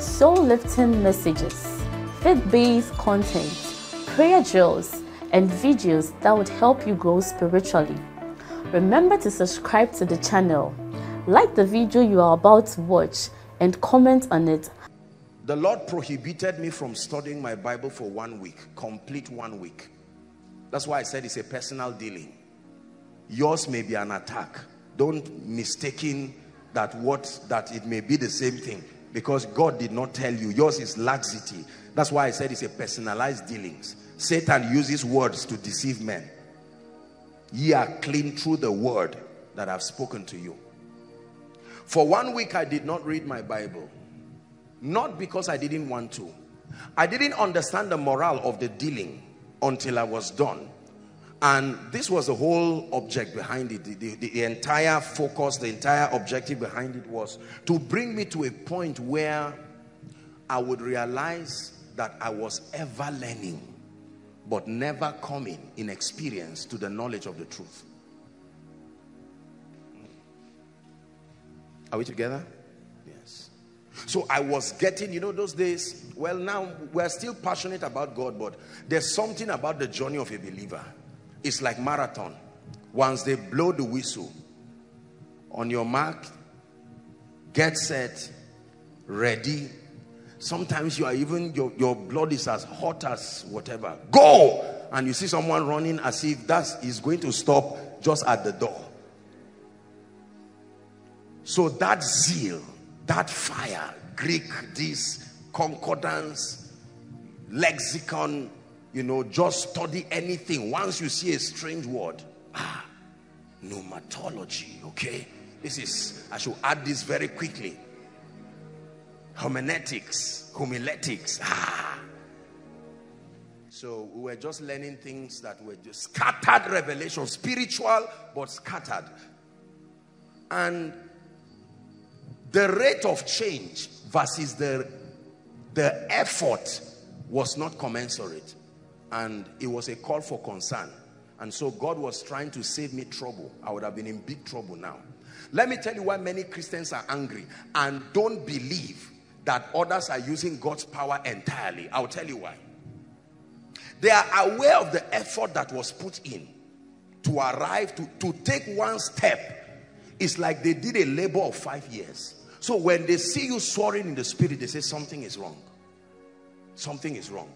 soul-lifting messages, faith-based content, prayer drills, and videos that would help you grow spiritually. Remember to subscribe to the channel, like the video you are about to watch, and comment on it. The Lord prohibited me from studying my Bible for one week, complete one week. That's why I said it's a personal dealing. Yours may be an attack don't mistaking that what that it may be the same thing because God did not tell you. Yours is laxity. That's why I said it's a personalized dealings. Satan uses words to deceive men. Ye are clean through the word that I've spoken to you. For one week I did not read my Bible. Not because I didn't want to. I didn't understand the moral of the dealing until I was done and this was the whole object behind it. The, the, the, entire focus the entire objective behind it was to bring me to a point where i would realize that i was ever learning but never coming in experience to the knowledge of the truth. Are we together? Yes. So i was getting you know those days well now we're still passionate about god but there's something about the journey of a believer it's like marathon. Once they blow the whistle, on your mark, get set, ready. Sometimes you are even, your, your blood is as hot as whatever. Go! And you see someone running as if that is going to stop just at the door. So that zeal, that fire, Greek, this concordance, lexicon, you know, just study anything. Once you see a strange word, ah, pneumatology, okay? This is, I should add this very quickly. Hermeneutics, homiletics, ah. So we were just learning things that were just scattered revelation, spiritual, but scattered. And the rate of change versus the, the effort was not commensurate and it was a call for concern. And so God was trying to save me trouble. I would have been in big trouble now. Let me tell you why many Christians are angry and don't believe that others are using God's power entirely. I'll tell you why. They are aware of the effort that was put in to arrive to, to take one step. It's like they did a labor of five years. So when they see you soaring in the spirit they say something is wrong. Something is wrong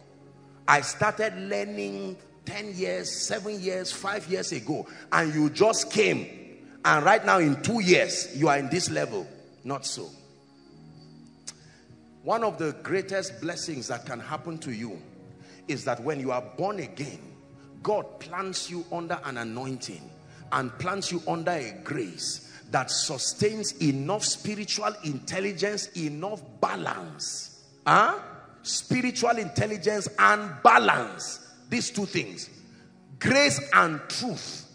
I started learning 10 years, 7 years, 5 years ago and you just came and right now in 2 years you are in this level. Not so. One of the greatest blessings that can happen to you is that when you are born again, God plants you under an anointing and plants you under a grace that sustains enough spiritual intelligence, enough balance. Huh? Spiritual intelligence and balance. These two things. Grace and truth.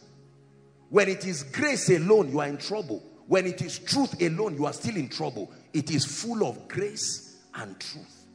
When it is grace alone you are in trouble. When it is truth alone you are still in trouble. It is full of grace and truth.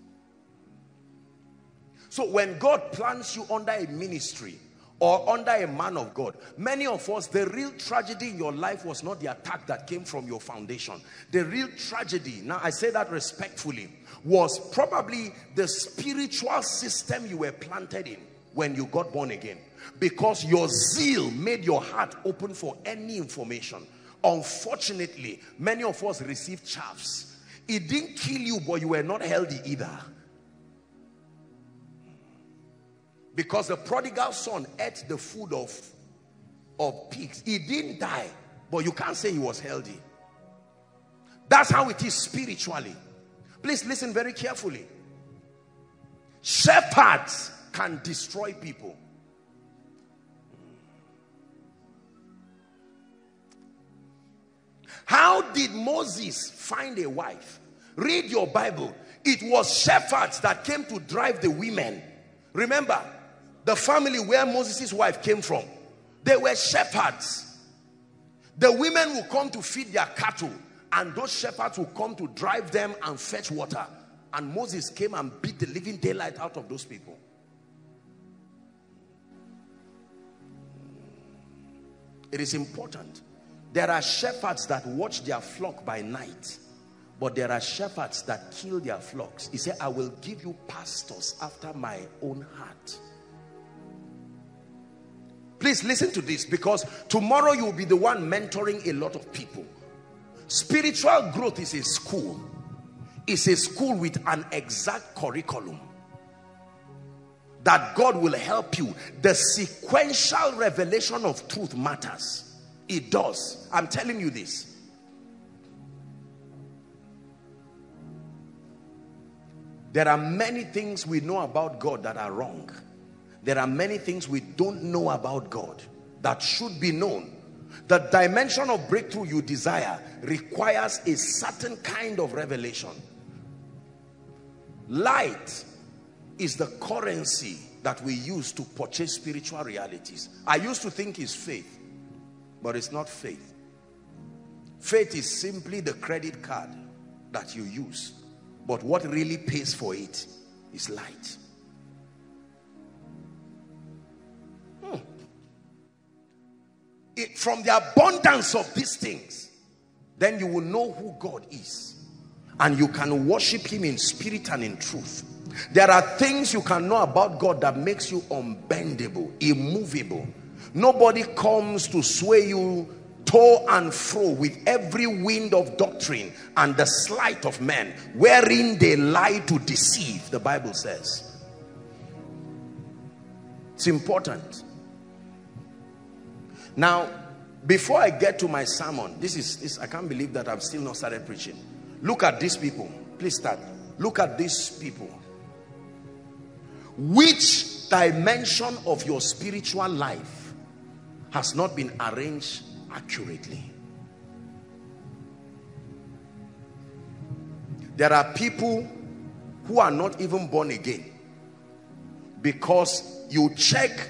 So when God plants you under a ministry or under a man of God. Many of us, the real tragedy in your life was not the attack that came from your foundation. The real tragedy, now I say that respectfully, was probably the spiritual system you were planted in when you got born again. Because your zeal made your heart open for any information. Unfortunately, many of us received chaffs. It didn't kill you, but you were not healthy either. Because the prodigal son ate the food of, of pigs. He didn't die, but you can't say he was healthy. That's how it is spiritually. Please listen very carefully. Shepherds can destroy people. How did Moses find a wife? Read your Bible. It was shepherds that came to drive the women. Remember, the family where Moses' wife came from, they were shepherds. The women will come to feed their cattle and those shepherds will come to drive them and fetch water. And Moses came and beat the living daylight out of those people. It is important. There are shepherds that watch their flock by night. But there are shepherds that kill their flocks. He said, I will give you pastors after my own heart. Please listen to this because tomorrow you'll be the one mentoring a lot of people. Spiritual growth is a school. It's a school with an exact curriculum that God will help you. The sequential revelation of truth matters. It does. I'm telling you this. There are many things we know about God that are wrong. There are many things we don't know about God that should be known. The dimension of breakthrough you desire requires a certain kind of revelation. Light is the currency that we use to purchase spiritual realities. I used to think it's faith, but it's not faith. Faith is simply the credit card that you use but what really pays for it is light. It, from the abundance of these things, then you will know who God is. And you can worship him in spirit and in truth. There are things you can know about God that makes you unbendable, immovable. Nobody comes to sway you to and fro with every wind of doctrine and the sleight of men wherein they lie to deceive the bible says it's important now before i get to my sermon this is this i can't believe that i've still not started preaching. Look at these people. Please start. Look at these people. Which dimension of your spiritual life has not been arranged accurately. There are people who are not even born again because you check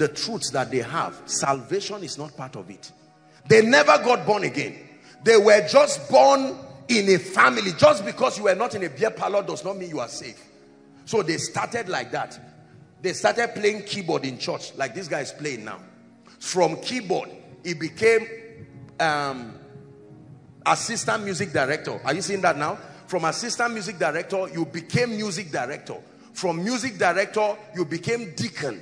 the truths that they have. Salvation is not part of it. They never got born again. They were just born in a family. Just because you were not in a beer parlor does not mean you are safe. So they started like that. They started playing keyboard in church like this guy is playing now. From keyboard, he became um, assistant music director. Are you seeing that now? From assistant music director, you became music director. From music director, you became deacon.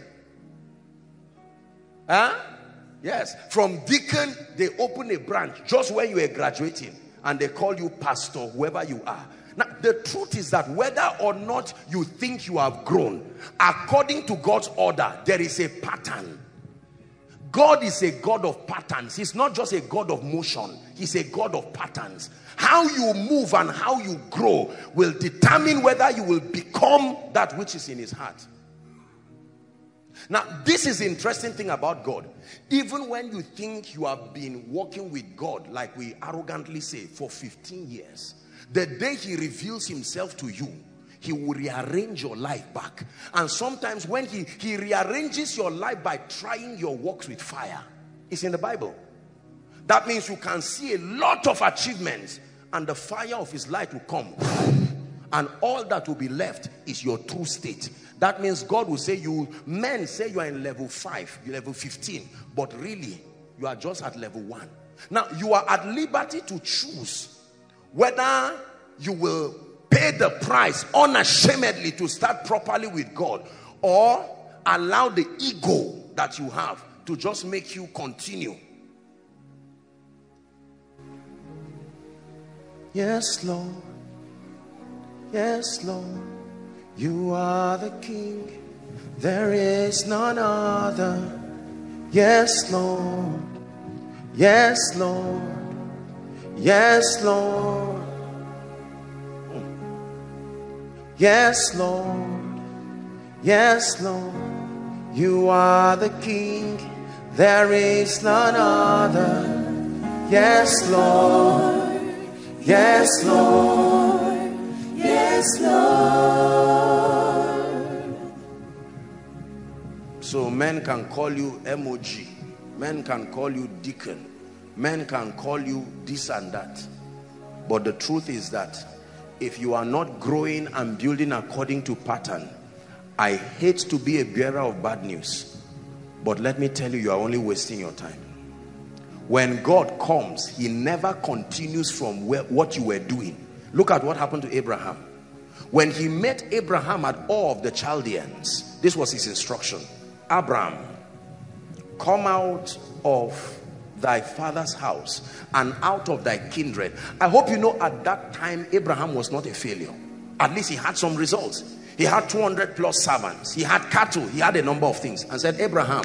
Huh? Yes. From deacon, they open a branch just when you were graduating and they call you pastor, whoever you are. Now, the truth is that whether or not you think you have grown, according to God's order, there is a pattern. God is a God of patterns. He's not just a God of motion. He's a God of patterns. How you move and how you grow will determine whether you will become that which is in his heart. Now, this is interesting thing about God. Even when you think you have been walking with God, like we arrogantly say, for 15 years, the day he reveals himself to you, he will rearrange your life back. And sometimes when he he rearranges your life by trying your works with fire it's in the bible. That means you can see a lot of achievements and the fire of his light will come and all that will be left is your true state that means god will say you men say you are in level 5 level 15 but really you are just at level 1 now you are at liberty to choose whether you will pay the price unashamedly to start properly with God or allow the ego that you have to just make you continue. Yes, Lord. Yes, Lord. You are the King. There is none other. Yes, Lord. Yes, Lord. Yes, Lord. Yes, Lord. Yes, Lord. You are the King. There is none other. Yes, Lord. Yes, Lord. Yes. Lord. So men can call you MOG. Men can call you deacon. Men can call you this and that. But the truth is that if you are not growing and building according to pattern, I hate to be a bearer of bad news. But let me tell you, you are only wasting your time. When God comes, he never continues from where, what you were doing. Look at what happened to Abraham. When he met Abraham at Ur of the Chaldeans, this was his instruction. Abraham, come out of thy father's house and out of thy kindred. I hope you know at that time, Abraham was not a failure. At least he had some results. He had 200 plus servants. He had cattle. He had a number of things. And said, Abraham,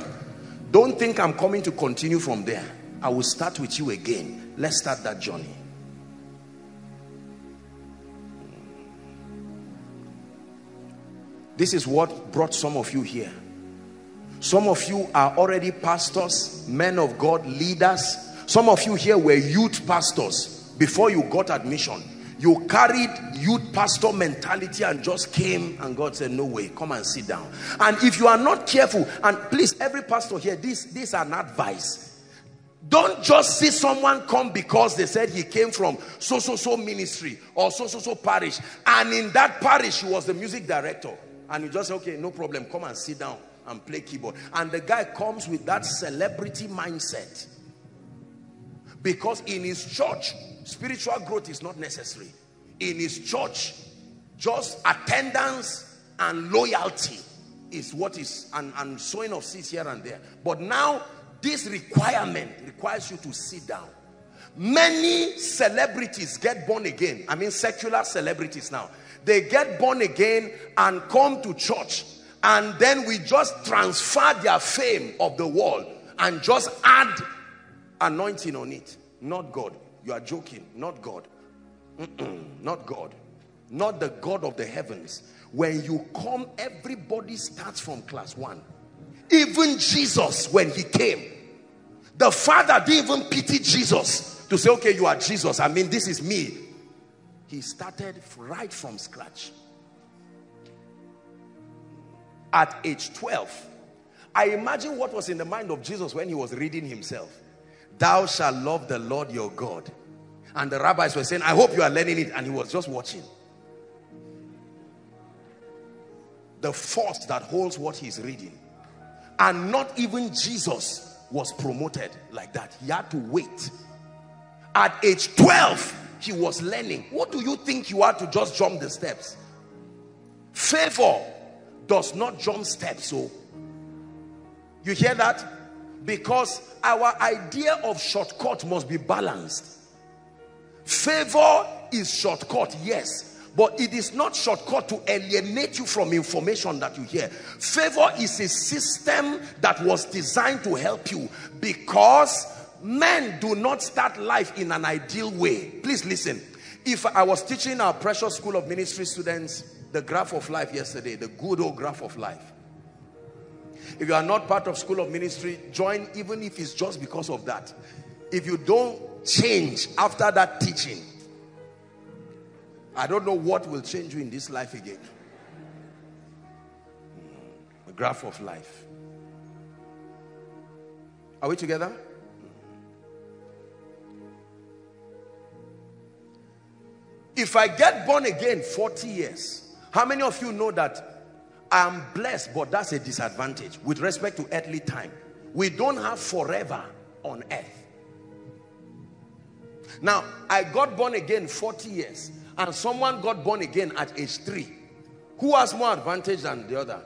don't think I'm coming to continue from there. I will start with you again. Let's start that journey. This is what brought some of you here. Some of you are already pastors, men of God, leaders. Some of you here were youth pastors before you got admission. You carried youth pastor mentality and just came and God said, no way, come and sit down. And if you are not careful, and please, every pastor here, this, this is an advice don't just see someone come because they said he came from so so so ministry or so so so parish and in that parish he was the music director and you just say okay no problem come and sit down and play keyboard and the guy comes with that celebrity mindset because in his church spiritual growth is not necessary in his church just attendance and loyalty is what is and, and sowing of seeds here and there but now this requirement requires you to sit down. Many celebrities get born again. I mean secular celebrities now. They get born again and come to church and then we just transfer their fame of the world and just add anointing on it. Not God. You are joking. Not God. Not God. Not the God of the heavens. When you come, everybody starts from class one. Even Jesus, when he came, the father didn't even pity Jesus to say, okay, you are Jesus. I mean, this is me. He started right from scratch. At age 12, I imagine what was in the mind of Jesus when he was reading himself. Thou shalt love the Lord your God. And the rabbis were saying, I hope you are learning it. And he was just watching. The force that holds what he's reading. And not even Jesus was promoted like that. He had to wait. At age 12, he was learning. What do you think you are to just jump the steps? Favor does not jump steps. So, you hear that? Because our idea of shortcut must be balanced. Favor is shortcut, yes but it is not shortcut to alienate you from information that you hear favor is a system that was designed to help you because men do not start life in an ideal way please listen if i was teaching our precious school of ministry students the graph of life yesterday the good old graph of life if you are not part of school of ministry join even if it's just because of that if you don't change after that teaching I don't know what will change you in this life again. The graph of life. Are we together? If I get born again 40 years, how many of you know that I'm blessed, but that's a disadvantage with respect to earthly time? We don't have forever on earth. Now, I got born again 40 years and someone got born again at age three, who has more advantage than the other?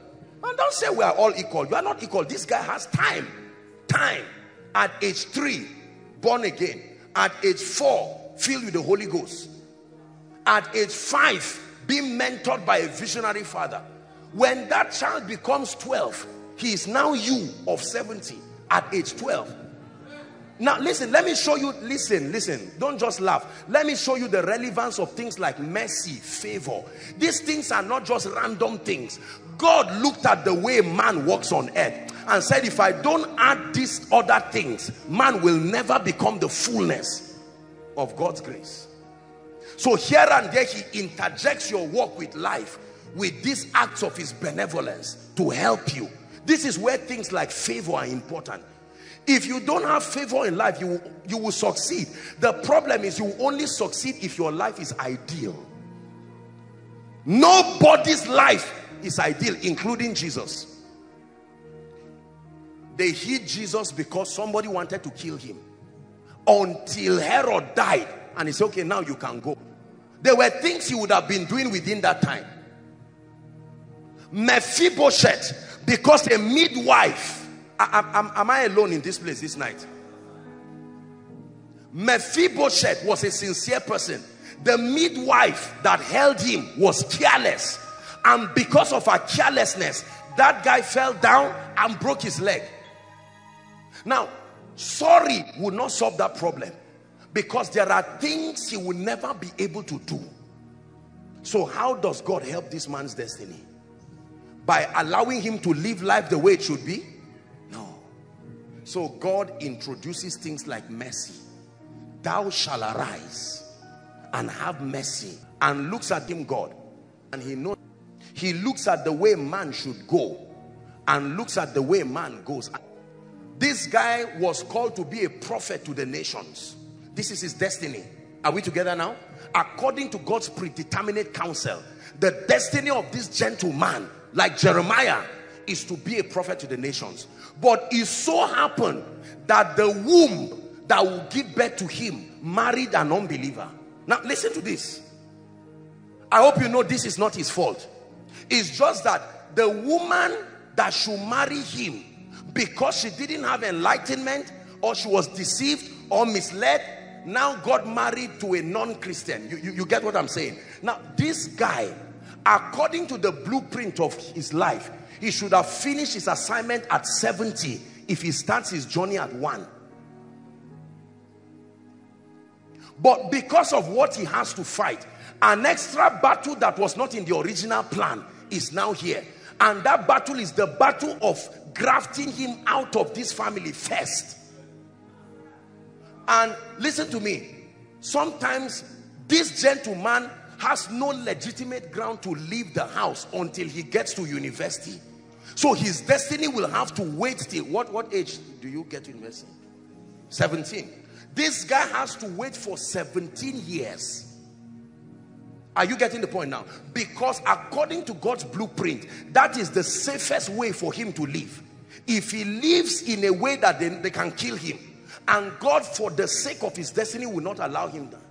And don't say we are all equal. You are not equal. This guy has time. Time. At age three, born again. At age four, filled with the Holy Ghost. At age five, being mentored by a visionary father. When that child becomes 12, he is now you of 70 at age 12 now listen, let me show you, listen, listen, don't just laugh. Let me show you the relevance of things like mercy, favor. These things are not just random things. God looked at the way man walks on earth and said, if I don't add these other things, man will never become the fullness of God's grace. So here and there, he interjects your walk with life with these acts of his benevolence to help you. This is where things like favor are important. If you don't have favor in life, you, you will succeed. The problem is you only succeed if your life is ideal. Nobody's life is ideal, including Jesus. They hid Jesus because somebody wanted to kill him. Until Herod died. And he said, okay, now you can go. There were things he would have been doing within that time. Mephibosheth, because a midwife, am, am I alone in this place this night? Mephibosheth was a sincere person. The midwife that held him was careless. And because of her carelessness, that guy fell down and broke his leg. Now, sorry will not solve that problem because there are things he will never be able to do. So how does God help this man's destiny? By allowing him to live life the way it should be? No. So God introduces things like mercy. Thou shall arise and have mercy and looks at him God and he knows he looks at the way man should go and looks at the way man goes this guy was called to be a prophet to the nations this is his destiny are we together now according to God's predeterminate counsel the destiny of this gentleman like Jeremiah is to be a prophet to the nations but it so happened that the womb that will give birth to him married an unbeliever now listen to this. I hope you know this is not his fault. It's just that the woman that should marry him because she didn't have enlightenment or she was deceived or misled now got married to a non-Christian. You, you, you get what I'm saying? Now this guy, according to the blueprint of his life, he should have finished his assignment at 70 if he starts his journey at 1. But because of what he has to fight, an extra battle that was not in the original plan is now here. And that battle is the battle of grafting him out of this family first. And listen to me. Sometimes this gentleman has no legitimate ground to leave the house until he gets to university. So his destiny will have to wait till what, what age do you get to university? 17. This guy has to wait for 17 years. Are you getting the point now? Because according to God's blueprint, that is the safest way for him to live. If he lives in a way that they, they can kill him, and God, for the sake of his destiny, will not allow him that.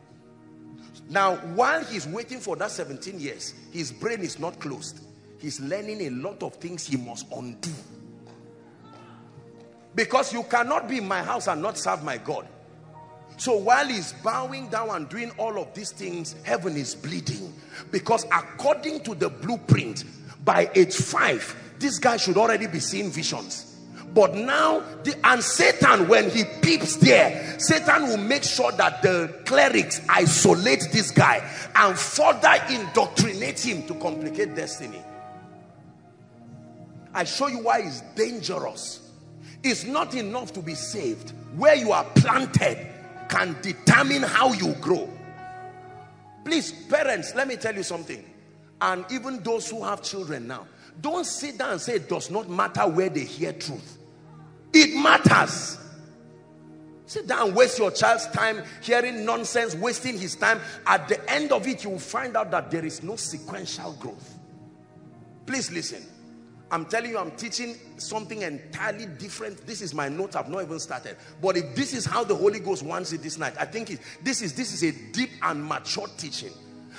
Now, while he's waiting for that 17 years, his brain is not closed. He's learning a lot of things he must undo. Because you cannot be in my house and not serve my God. So while he's bowing down and doing all of these things, heaven is bleeding. Because according to the blueprint, by age five, this guy should already be seeing visions. But now, the, and Satan, when he peeps there, Satan will make sure that the clerics isolate this guy and further indoctrinate him to complicate destiny. I show you why it's dangerous. It's not enough to be saved. Where you are planted, can determine how you grow. Please, parents, let me tell you something. And even those who have children now, don't sit down and say it does not matter where they hear truth. It matters. Sit down waste your child's time hearing nonsense, wasting his time. At the end of it, you will find out that there is no sequential growth. Please listen. I'm telling you, I'm teaching something entirely different. This is my note. I've not even started. But if this is how the Holy Ghost wants it this night, I think it, this is this is a deep and mature teaching.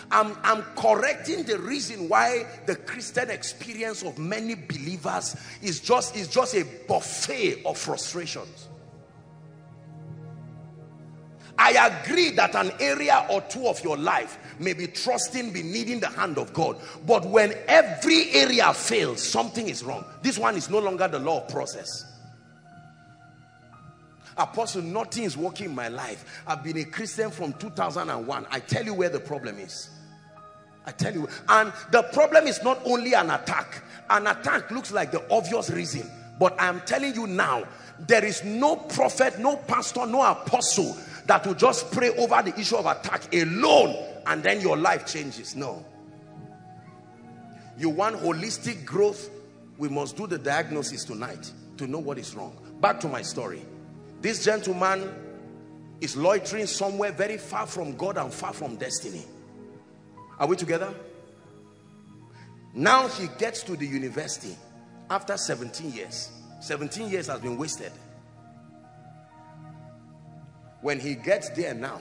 I'm, I'm correcting the reason why the Christian experience of many believers is just, is just a buffet of frustrations. I agree that an area or two of your life may be trusting, be needing the hand of God. But when every area fails, something is wrong. This one is no longer the law of process. Apostle, nothing is working in my life. I've been a Christian from 2001. I tell you where the problem is. I tell you. And the problem is not only an attack. An attack looks like the obvious reason. But I'm telling you now, there is no prophet, no pastor, no apostle that will just pray over the issue of attack alone and then your life changes. No. You want holistic growth, we must do the diagnosis tonight to know what is wrong. Back to my story. This gentleman is loitering somewhere very far from God and far from destiny. Are we together? Now he gets to the university after 17 years. 17 years has been wasted. When he gets there now,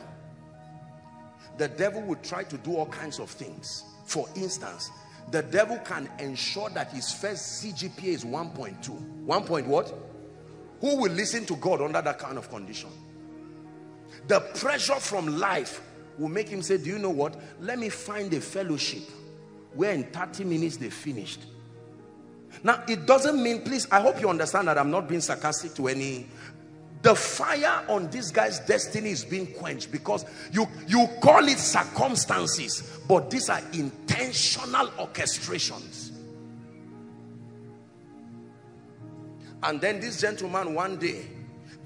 the devil would try to do all kinds of things. For instance, the devil can ensure that his first CGPA is 1.2. 1 point what? Who will listen to God under that kind of condition? The pressure from life will make him say, do you know what? Let me find a fellowship where in 30 minutes they finished. Now, it doesn't mean, please, I hope you understand that I'm not being sarcastic to any the fire on this guy's destiny is being quenched because you you call it circumstances but these are intentional orchestrations and then this gentleman one day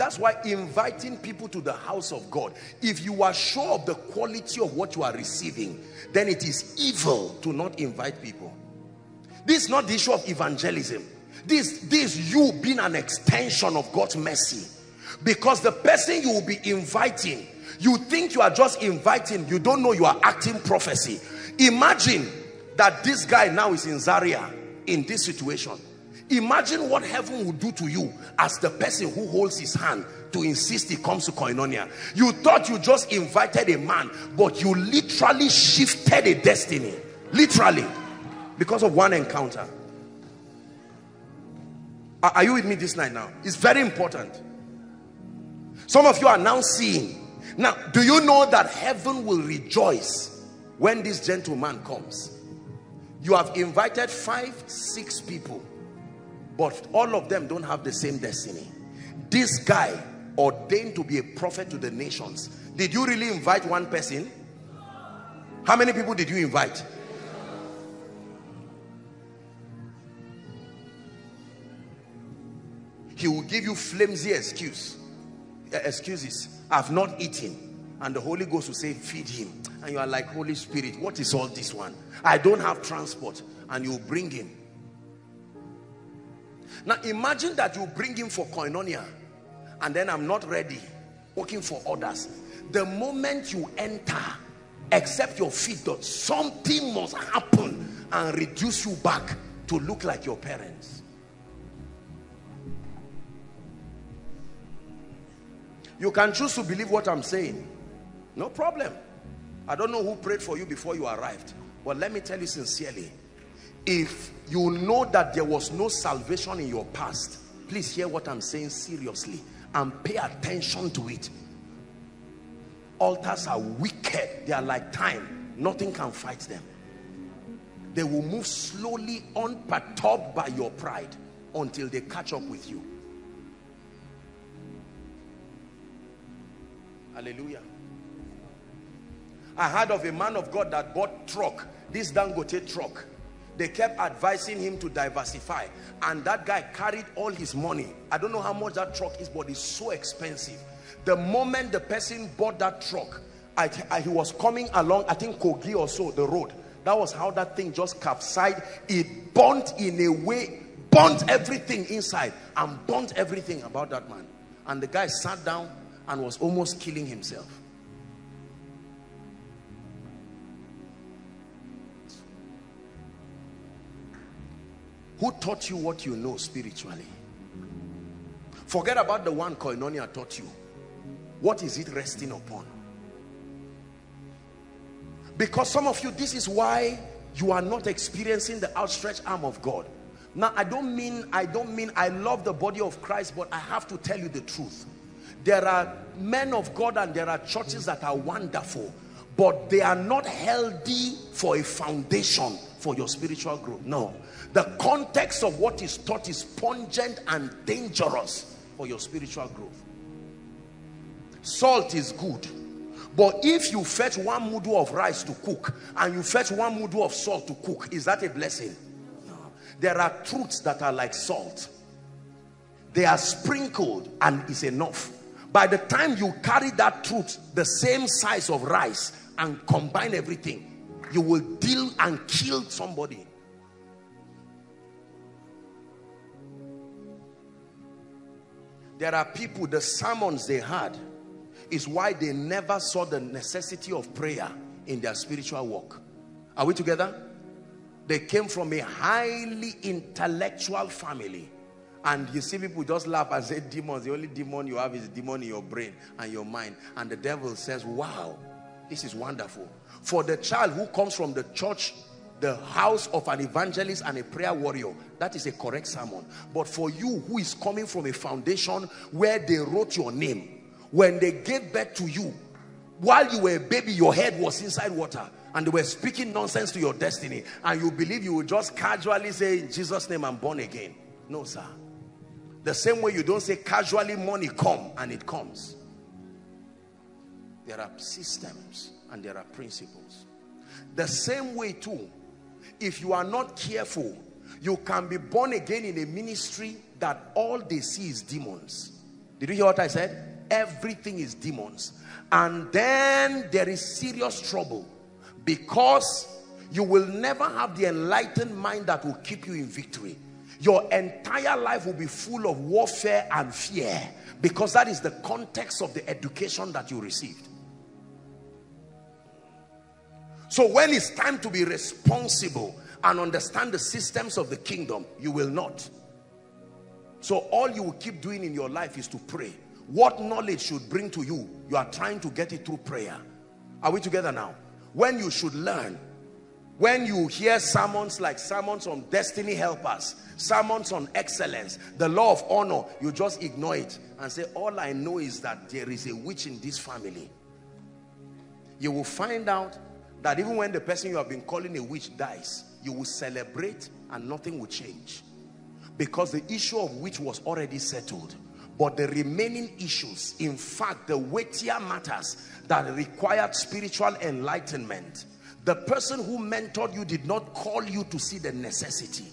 that's why inviting people to the house of God if you are sure of the quality of what you are receiving then it is evil to not invite people. This is not the issue of evangelism. This this you being an extension of God's mercy. Because the person you will be inviting you think you are just inviting you don't know you are acting prophecy. Imagine that this guy now is in Zaria in this situation imagine what heaven will do to you as the person who holds his hand to insist he comes to koinonia. You thought you just invited a man but you literally shifted a destiny. Literally. Because of one encounter. Are you with me this night now? It's very important. Some of you are now seeing. Now, do you know that heaven will rejoice when this gentleman comes? You have invited five, six people, but all of them don't have the same destiny. This guy ordained to be a prophet to the nations. Did you really invite one person? How many people did you invite? He will give you flimsy excuse uh, excuses i've not eaten and the holy ghost will say feed him and you are like holy spirit what is all this one i don't have transport and you bring him now imagine that you bring him for koinonia and then i'm not ready working for others the moment you enter except your feet something must happen and reduce you back to look like your parents You can choose to believe what I'm saying. No problem. I don't know who prayed for you before you arrived. But let me tell you sincerely. If you know that there was no salvation in your past, please hear what I'm saying seriously and pay attention to it. Altars are wicked. They are like time. Nothing can fight them. They will move slowly unperturbed by your pride until they catch up with you. Hallelujah. I heard of a man of God that bought truck, this Dangote truck. They kept advising him to diversify. And that guy carried all his money. I don't know how much that truck is, but it's so expensive. The moment the person bought that truck, I, I, he was coming along, I think Kogi or so, the road. That was how that thing just capsized. It burnt in a way, burnt everything inside and burnt everything about that man. And the guy sat down and was almost killing himself. Who taught you what you know spiritually? Forget about the one Koinonia taught you. What is it resting upon? Because some of you, this is why you are not experiencing the outstretched arm of God. Now, I don't mean, I don't mean I love the body of Christ, but I have to tell you the truth. There are men of God and there are churches that are wonderful, but they are not healthy for a foundation for your spiritual growth. No. The context of what is taught is pungent and dangerous for your spiritual growth. Salt is good. But if you fetch one mudu of rice to cook and you fetch one mudu of salt to cook, is that a blessing? No. There are truths that are like salt. They are sprinkled and is enough by the time you carry that truth the same size of rice and combine everything, you will deal and kill somebody. There are people, the sermons they had is why they never saw the necessity of prayer in their spiritual walk. Are we together? They came from a highly intellectual family. And you see people just laugh and say demons. The only demon you have is demon in your brain and your mind. And the devil says, wow, this is wonderful. For the child who comes from the church, the house of an evangelist and a prayer warrior, that is a correct sermon. But for you who is coming from a foundation where they wrote your name, when they gave birth to you, while you were a baby, your head was inside water and they were speaking nonsense to your destiny and you believe you will just casually say in Jesus name I'm born again. No sir. The same way you don't say casually money come and it comes. There are systems and there are principles. The same way too if you are not careful you can be born again in a ministry that all they see is demons. Did you hear what I said? Everything is demons. And then there is serious trouble because you will never have the enlightened mind that will keep you in victory. Your entire life will be full of warfare and fear because that is the context of the education that you received so when it's time to be responsible and understand the systems of the kingdom you will not. So all you will keep doing in your life is to pray. What knowledge should bring to you? You are trying to get it through prayer. Are we together now? When you should learn when you hear sermons like sermons on destiny helpers sermons on excellence the law of honor you just ignore it and say all i know is that there is a witch in this family. You will find out that even when the person you have been calling a witch dies you will celebrate and nothing will change. Because the issue of witch was already settled. But the remaining issues in fact the weightier matters that required spiritual enlightenment the person who mentored you did not call you to see the necessity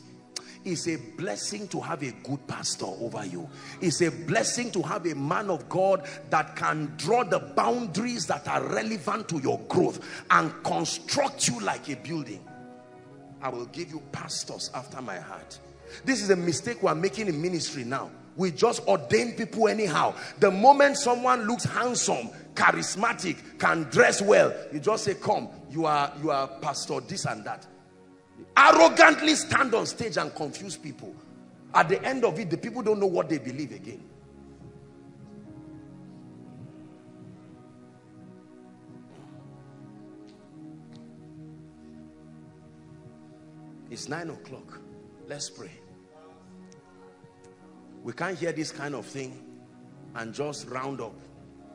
it's a blessing to have a good pastor over you. It's a blessing to have a man of God that can draw the boundaries that are relevant to your growth and construct you like a building. I will give you pastors after my heart. This is a mistake we're making in ministry now. We just ordain people anyhow. The moment someone looks handsome charismatic can dress well you just say come you are you are pastor this and that arrogantly stand on stage and confuse people. At the end of it the people don't know what they believe again. It's nine o'clock. Let's pray. We can't hear this kind of thing and just round up.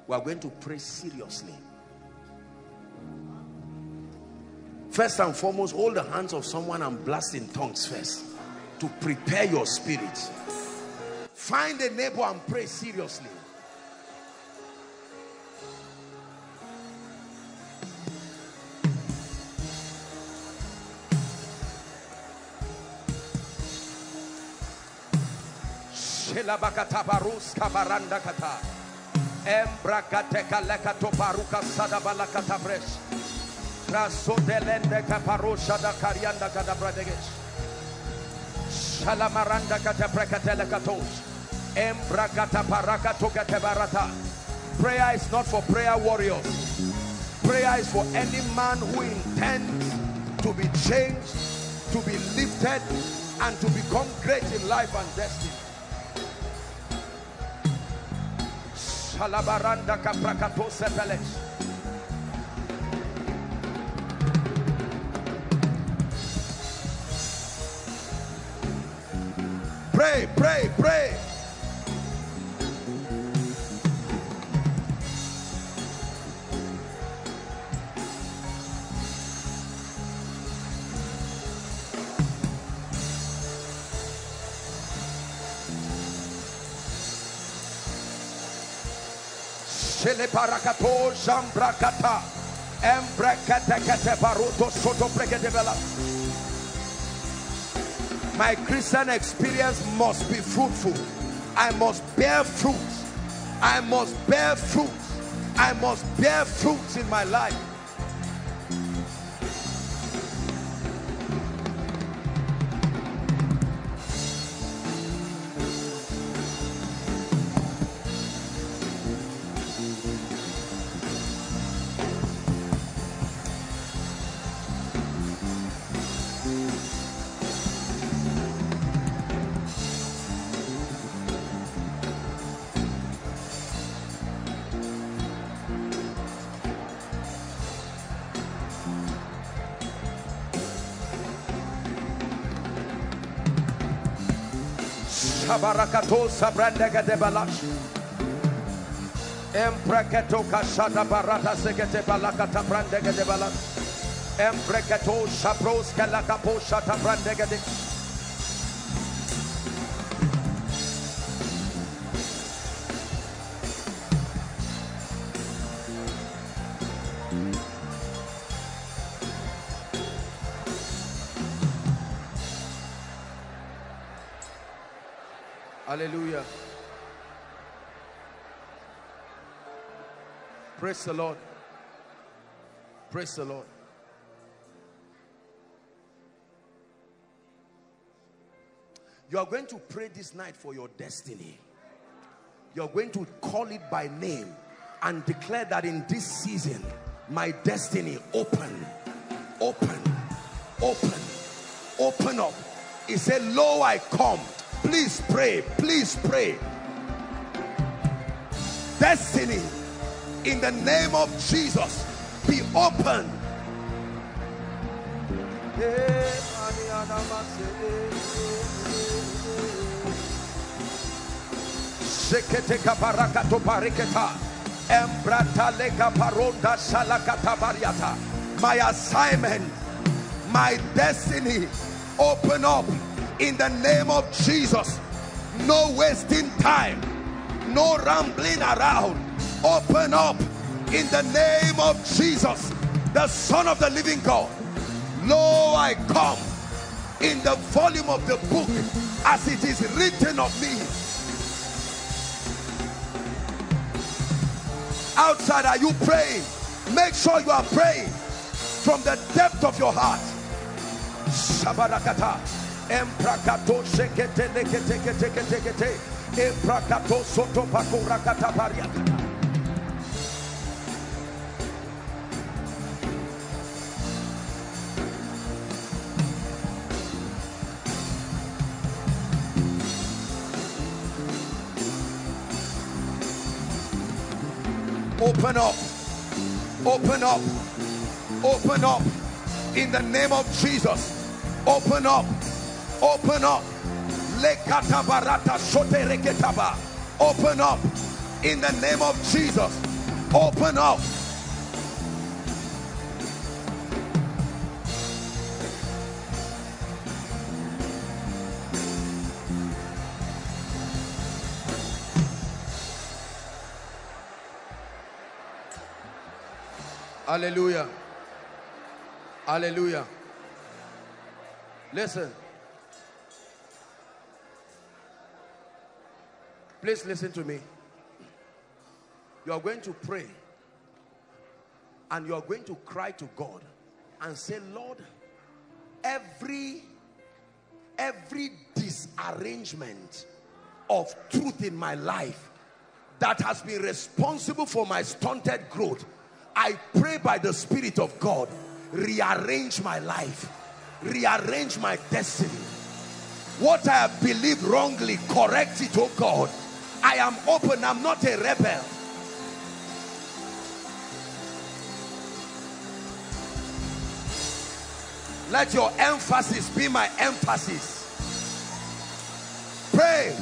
We are going to pray seriously first and foremost hold the hands of someone and blast in tongues first to prepare your spirit. Find a neighbor and pray seriously. Raso delende kaparosha da karianda kada bradegesh. Shalamaranda kata brekatele katos. Embrakata barakato kate. Prayer is not for prayer warriors. Prayer is for any man who intends to be changed, to be lifted, and to become great in life and destiny. Shalabaranda kaprakato sepeles. Jambrakata. Soto. My Christian experience must be fruitful. I must bear fruit. I must bear fruit. I must bear fruits in my life. Barakato sabrandega de balash. Empreketo kashada barata segete balakata brandega de balash. Empreketo shabros kalakapo shata brandega de Hallelujah. Praise the Lord. Praise the Lord. You are going to pray this night for your destiny. You're going to call it by name and declare that in this season, my destiny open, open, open, open up. He said, Lo, I come Please pray. Please pray. Destiny in the name of Jesus be open. My assignment, my destiny, open up in the name of Jesus. No wasting time, no rambling around. Open up in the name of Jesus, the Son of the living God. Lo, I come in the volume of the book as it is written of me. Outside, are you praying? Make sure you are praying from the depth of your heart. Shabarakata. Emprakato shekete lekete kete kete kete. Emprakato soto pakurakata pariakata. Open up. Open up. Open up. In the name of Jesus. Open up. Open up. Open up. In the name of Jesus. Open up. Hallelujah. Hallelujah. Listen. Please listen to me. You are going to pray and you are going to cry to God and say, Lord, every every disarrangement of truth in my life that has been responsible for my stunted growth, I pray by the Spirit of God, rearrange my life, rearrange my destiny. What I have believed wrongly, correct it, oh God I am open. I'm not a rebel. Let your emphasis be my emphasis. Pray.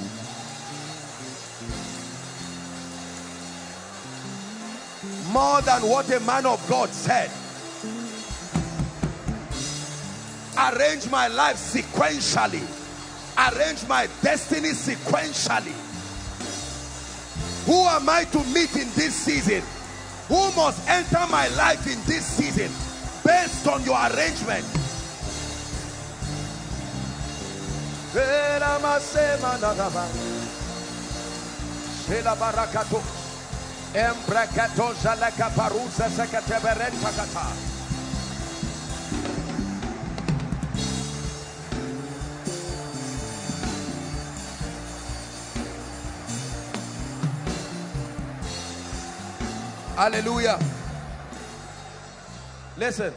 More than what a man of God said. Arrange my life sequentially. Arrange my destiny sequentially who am I to meet in this season? Who must enter my life in this season based on your arrangement? Hallelujah. Listen.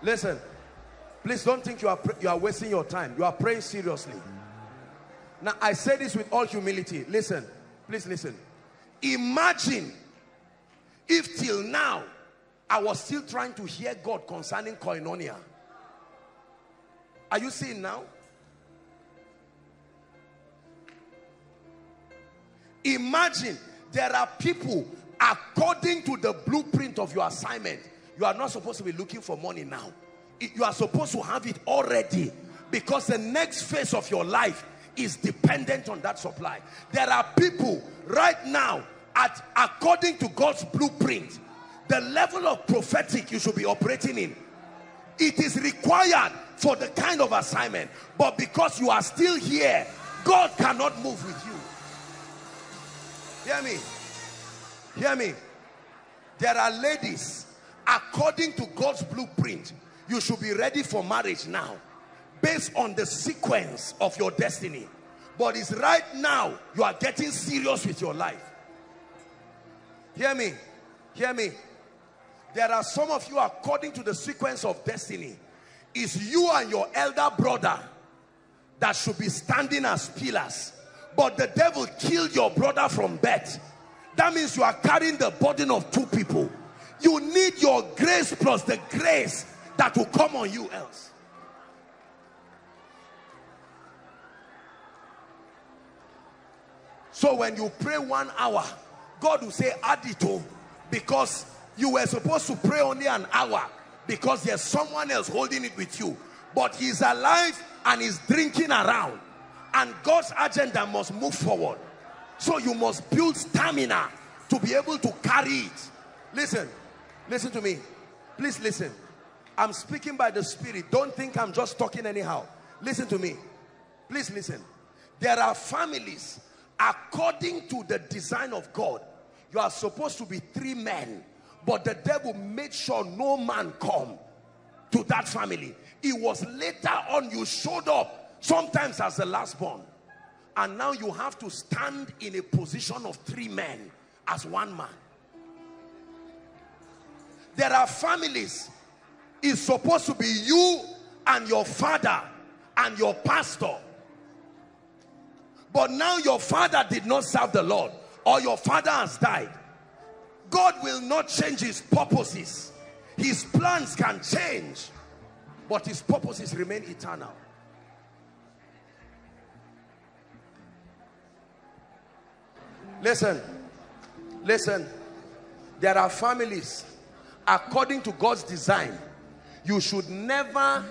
Listen. Please don't think you are, you are wasting your time. You are praying seriously. Now, I say this with all humility. Listen. Please listen. Imagine if till now I was still trying to hear God concerning koinonia. Are you seeing now? Imagine there are people according to the blueprint of your assignment. You are not supposed to be looking for money now. You are supposed to have it already because the next phase of your life is dependent on that supply. There are people right now at according to God's blueprint, the level of prophetic you should be operating in. It is required for the kind of assignment, but because you are still here, God cannot move with you. Hear me. Hear me. There are ladies, according to God's blueprint, you should be ready for marriage now based on the sequence of your destiny. But it's right now you are getting serious with your life. Hear me. Hear me. There are some of you according to the sequence of destiny. Is you and your elder brother that should be standing as pillars. But the devil killed your brother from birth. That means you are carrying the burden of two people. You need your grace plus the grace that will come on you else. So when you pray one hour, God will say, add it to, because you were supposed to pray only an hour because there's someone else holding it with you. But he's alive and he's drinking around. And God's agenda must move forward. So you must build stamina to be able to carry it. Listen, listen to me. Please listen. I'm speaking by the Spirit. Don't think I'm just talking anyhow. Listen to me. Please listen. There are families according to the design of God, you are supposed to be three men, but the devil made sure no man come to that family. It was later on you showed up, sometimes as the last born. And now you have to stand in a position of three men as one man. There are families, it's supposed to be you and your father and your pastor but now your father did not serve the Lord or your father has died. God will not change his purposes. His plans can change, but his purposes remain eternal. Listen, listen. There are families, according to God's design, you should never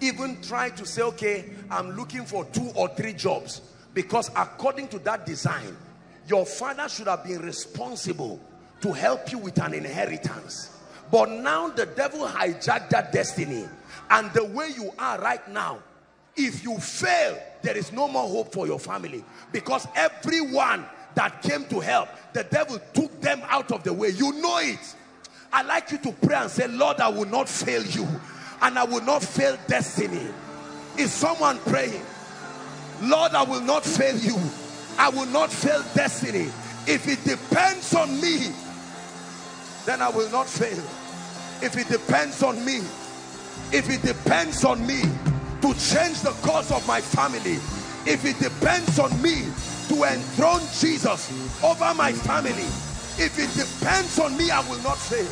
even try to say, okay, I'm looking for two or three jobs because according to that design, your father should have been responsible to help you with an inheritance. But now the devil hijacked that destiny. And the way you are right now, if you fail, there is no more hope for your family. Because everyone that came to help, the devil took them out of the way. You know it. I like you to pray and say, Lord, I will not fail you. And I will not fail destiny. Is someone praying? Lord, I will not fail you. I will not fail destiny. If it depends on me, then I will not fail. If it depends on me, if it depends on me to change the course of my family, if it depends on me to enthrone Jesus over my family, if it depends on me, I will not fail.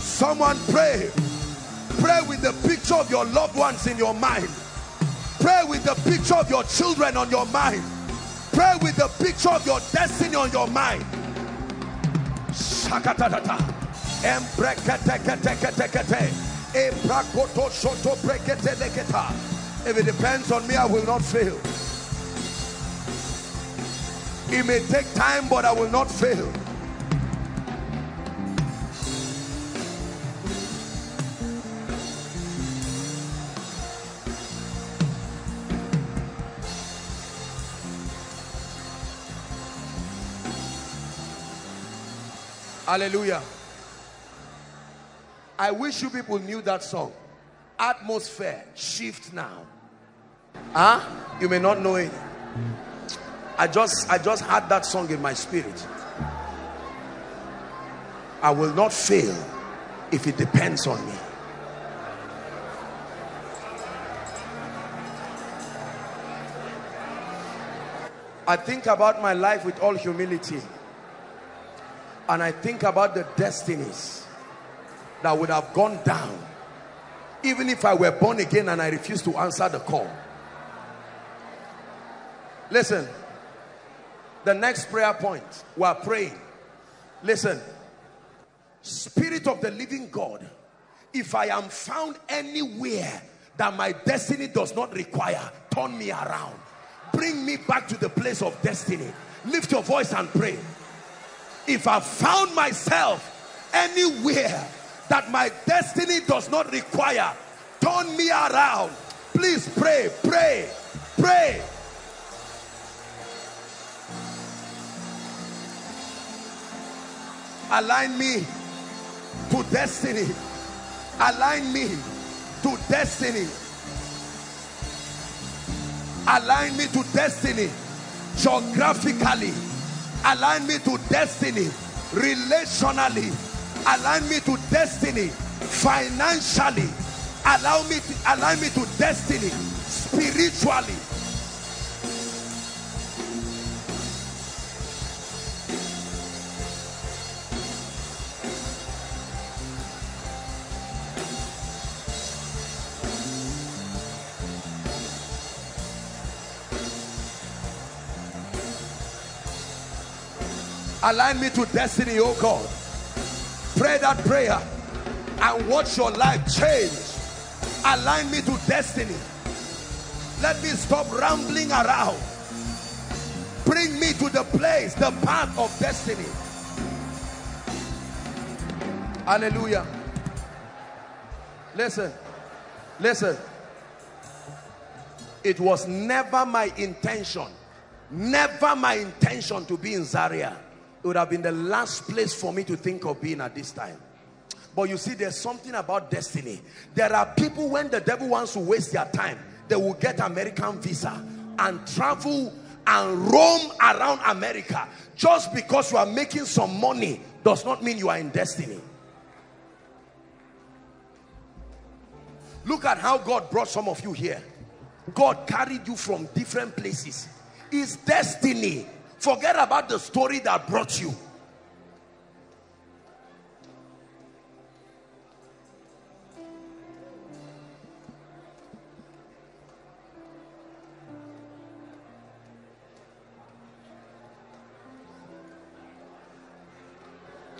Someone pray. Pray with the picture of your loved ones in your mind. Pray with the picture of your children on your mind. Pray with the picture of your destiny on your mind. If it depends on me, I will not fail. It may take time, but I will not fail. Hallelujah. I wish you people knew that song. Atmosphere, shift now. Huh? You may not know it. I just I just had that song in my spirit. I will not fail if it depends on me. I think about my life with all humility and I think about the destinies that would have gone down even if I were born again and I refuse to answer the call. Listen, the next prayer point, we are praying. Listen, Spirit of the living God, if I am found anywhere that my destiny does not require, turn me around. Bring me back to the place of destiny. Lift your voice and pray. If I found myself anywhere that my destiny does not require, turn me around. Please pray, pray, pray. Align me to destiny. Align me to destiny. Align me to destiny geographically. Align me to destiny relationally. Align me to destiny financially. Allow me to align me to destiny spiritually. Align me to destiny, oh God. Pray that prayer and watch your life change. Align me to destiny. Let me stop rambling around. Bring me to the place, the path of destiny. Hallelujah. Listen, listen. It was never my intention, never my intention to be in Zaria would have been the last place for me to think of being at this time. But you see, there's something about destiny. There are people when the devil wants to waste their time, they will get American visa and travel and roam around America. Just because you are making some money does not mean you are in destiny. Look at how God brought some of you here. God carried you from different places. It's destiny Forget about the story that brought you.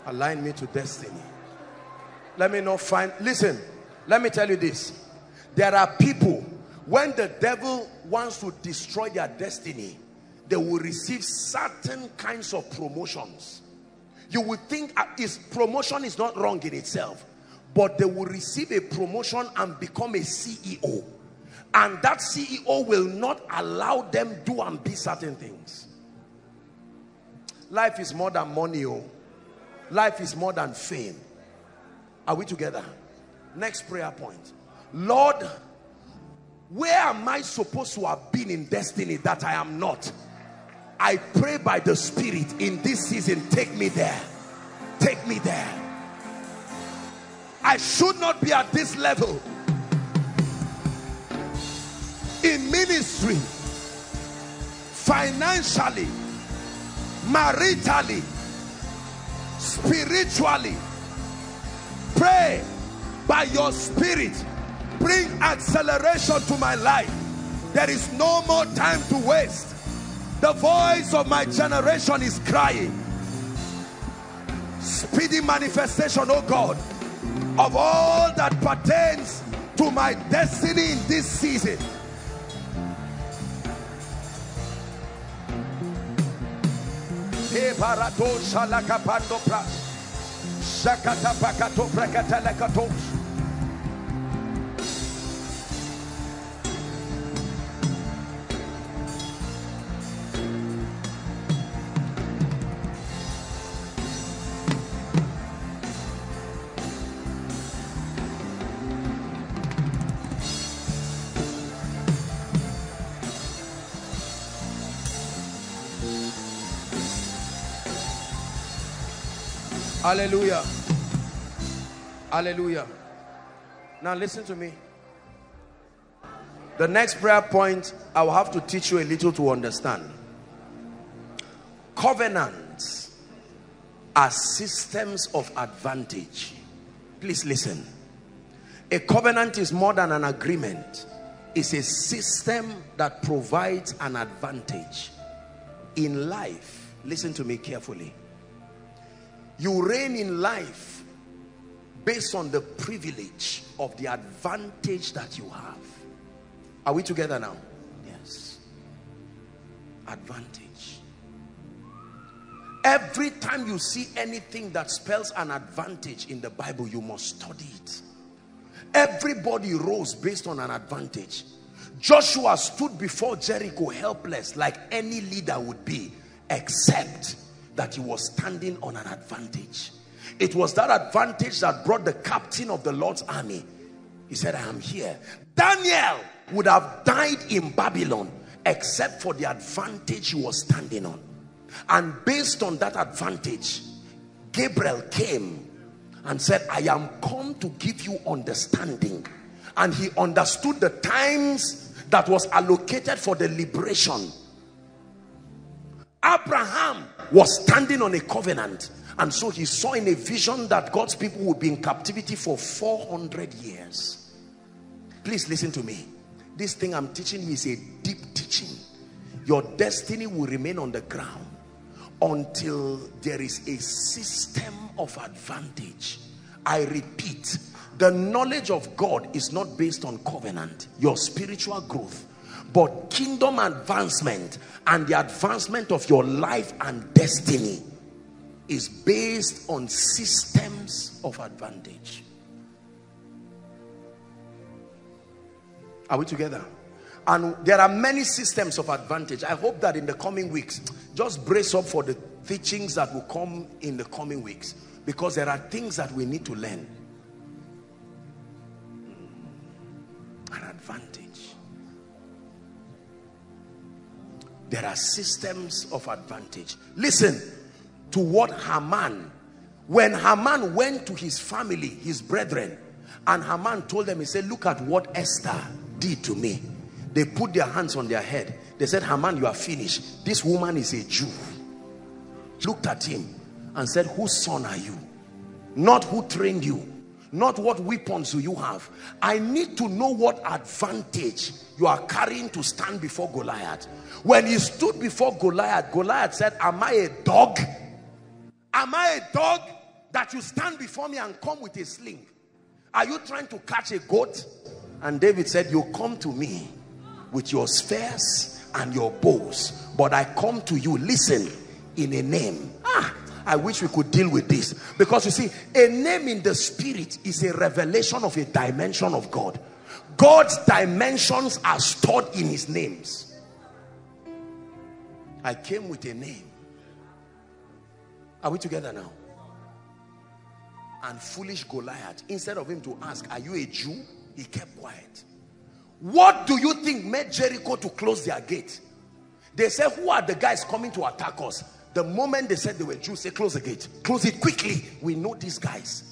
Align me to destiny. Let me not find, listen, let me tell you this. There are people, when the devil wants to destroy their destiny, they will receive certain kinds of promotions. You would think uh, is promotion is not wrong in itself, but they will receive a promotion and become a CEO. And that CEO will not allow them do and be certain things. Life is more than money. Oh. Life is more than fame. Are we together? Next prayer point. Lord, where am I supposed to have been in destiny that I am not? I pray by the Spirit in this season, take me there. Take me there. I should not be at this level in ministry, financially, maritally, spiritually. Pray by your spirit. Bring acceleration to my life. There is no more time to waste. The voice of my generation is crying. Speedy manifestation, oh God, of all that pertains to my destiny in this season. Shakata pakato prekatelekatos. Hallelujah. Hallelujah. Now listen to me. The next prayer point, I will have to teach you a little to understand. Covenants are systems of advantage. Please listen. A covenant is more than an agreement. It's a system that provides an advantage. In life, listen to me carefully. You reign in life based on the privilege of the advantage that you have. Are we together now? Yes. Advantage. Every time you see anything that spells an advantage in the Bible, you must study it. Everybody rose based on an advantage. Joshua stood before Jericho helpless like any leader would be, except that he was standing on an advantage. It was that advantage that brought the captain of the Lord's army. He said, I am here. Daniel would have died in Babylon except for the advantage he was standing on. And based on that advantage, Gabriel came and said, I am come to give you understanding. And he understood the times that was allocated for the liberation. Abraham was standing on a covenant. And so he saw in a vision that God's people would be in captivity for 400 years. Please listen to me. This thing I'm teaching you is a deep teaching. Your destiny will remain on the ground until there is a system of advantage. I repeat, the knowledge of God is not based on covenant, your spiritual growth, but kingdom advancement and the advancement of your life and destiny is based on systems of advantage. Are we together? And there are many systems of advantage. I hope that in the coming weeks, just brace up for the teachings that will come in the coming weeks. Because there are things that we need to learn. An advantage. There are systems of advantage. Listen to what Haman, when Haman went to his family, his brethren, and Haman told them, he said, look at what Esther did to me. They put their hands on their head. They said Haman you are finished. This woman is a Jew. Looked at him and said whose son are you? Not who trained you not what weapons do you have. I need to know what advantage you are carrying to stand before Goliath. When he stood before Goliath Goliath said am I a dog? Am I a dog that you stand before me and come with a sling? Are you trying to catch a goat? And David said, you come to me with your spears and your bows, but I come to you, listen, in a name. Ah, I wish we could deal with this. Because you see, a name in the spirit is a revelation of a dimension of God. God's dimensions are stored in his names. I came with a name. Are we together now? And foolish Goliath, instead of him to ask, are you a Jew? He kept quiet. What do you think made Jericho to close their gate? They said, who are the guys coming to attack us? The moment they said they were Jews, say, close the gate. Close it quickly. We know these guys.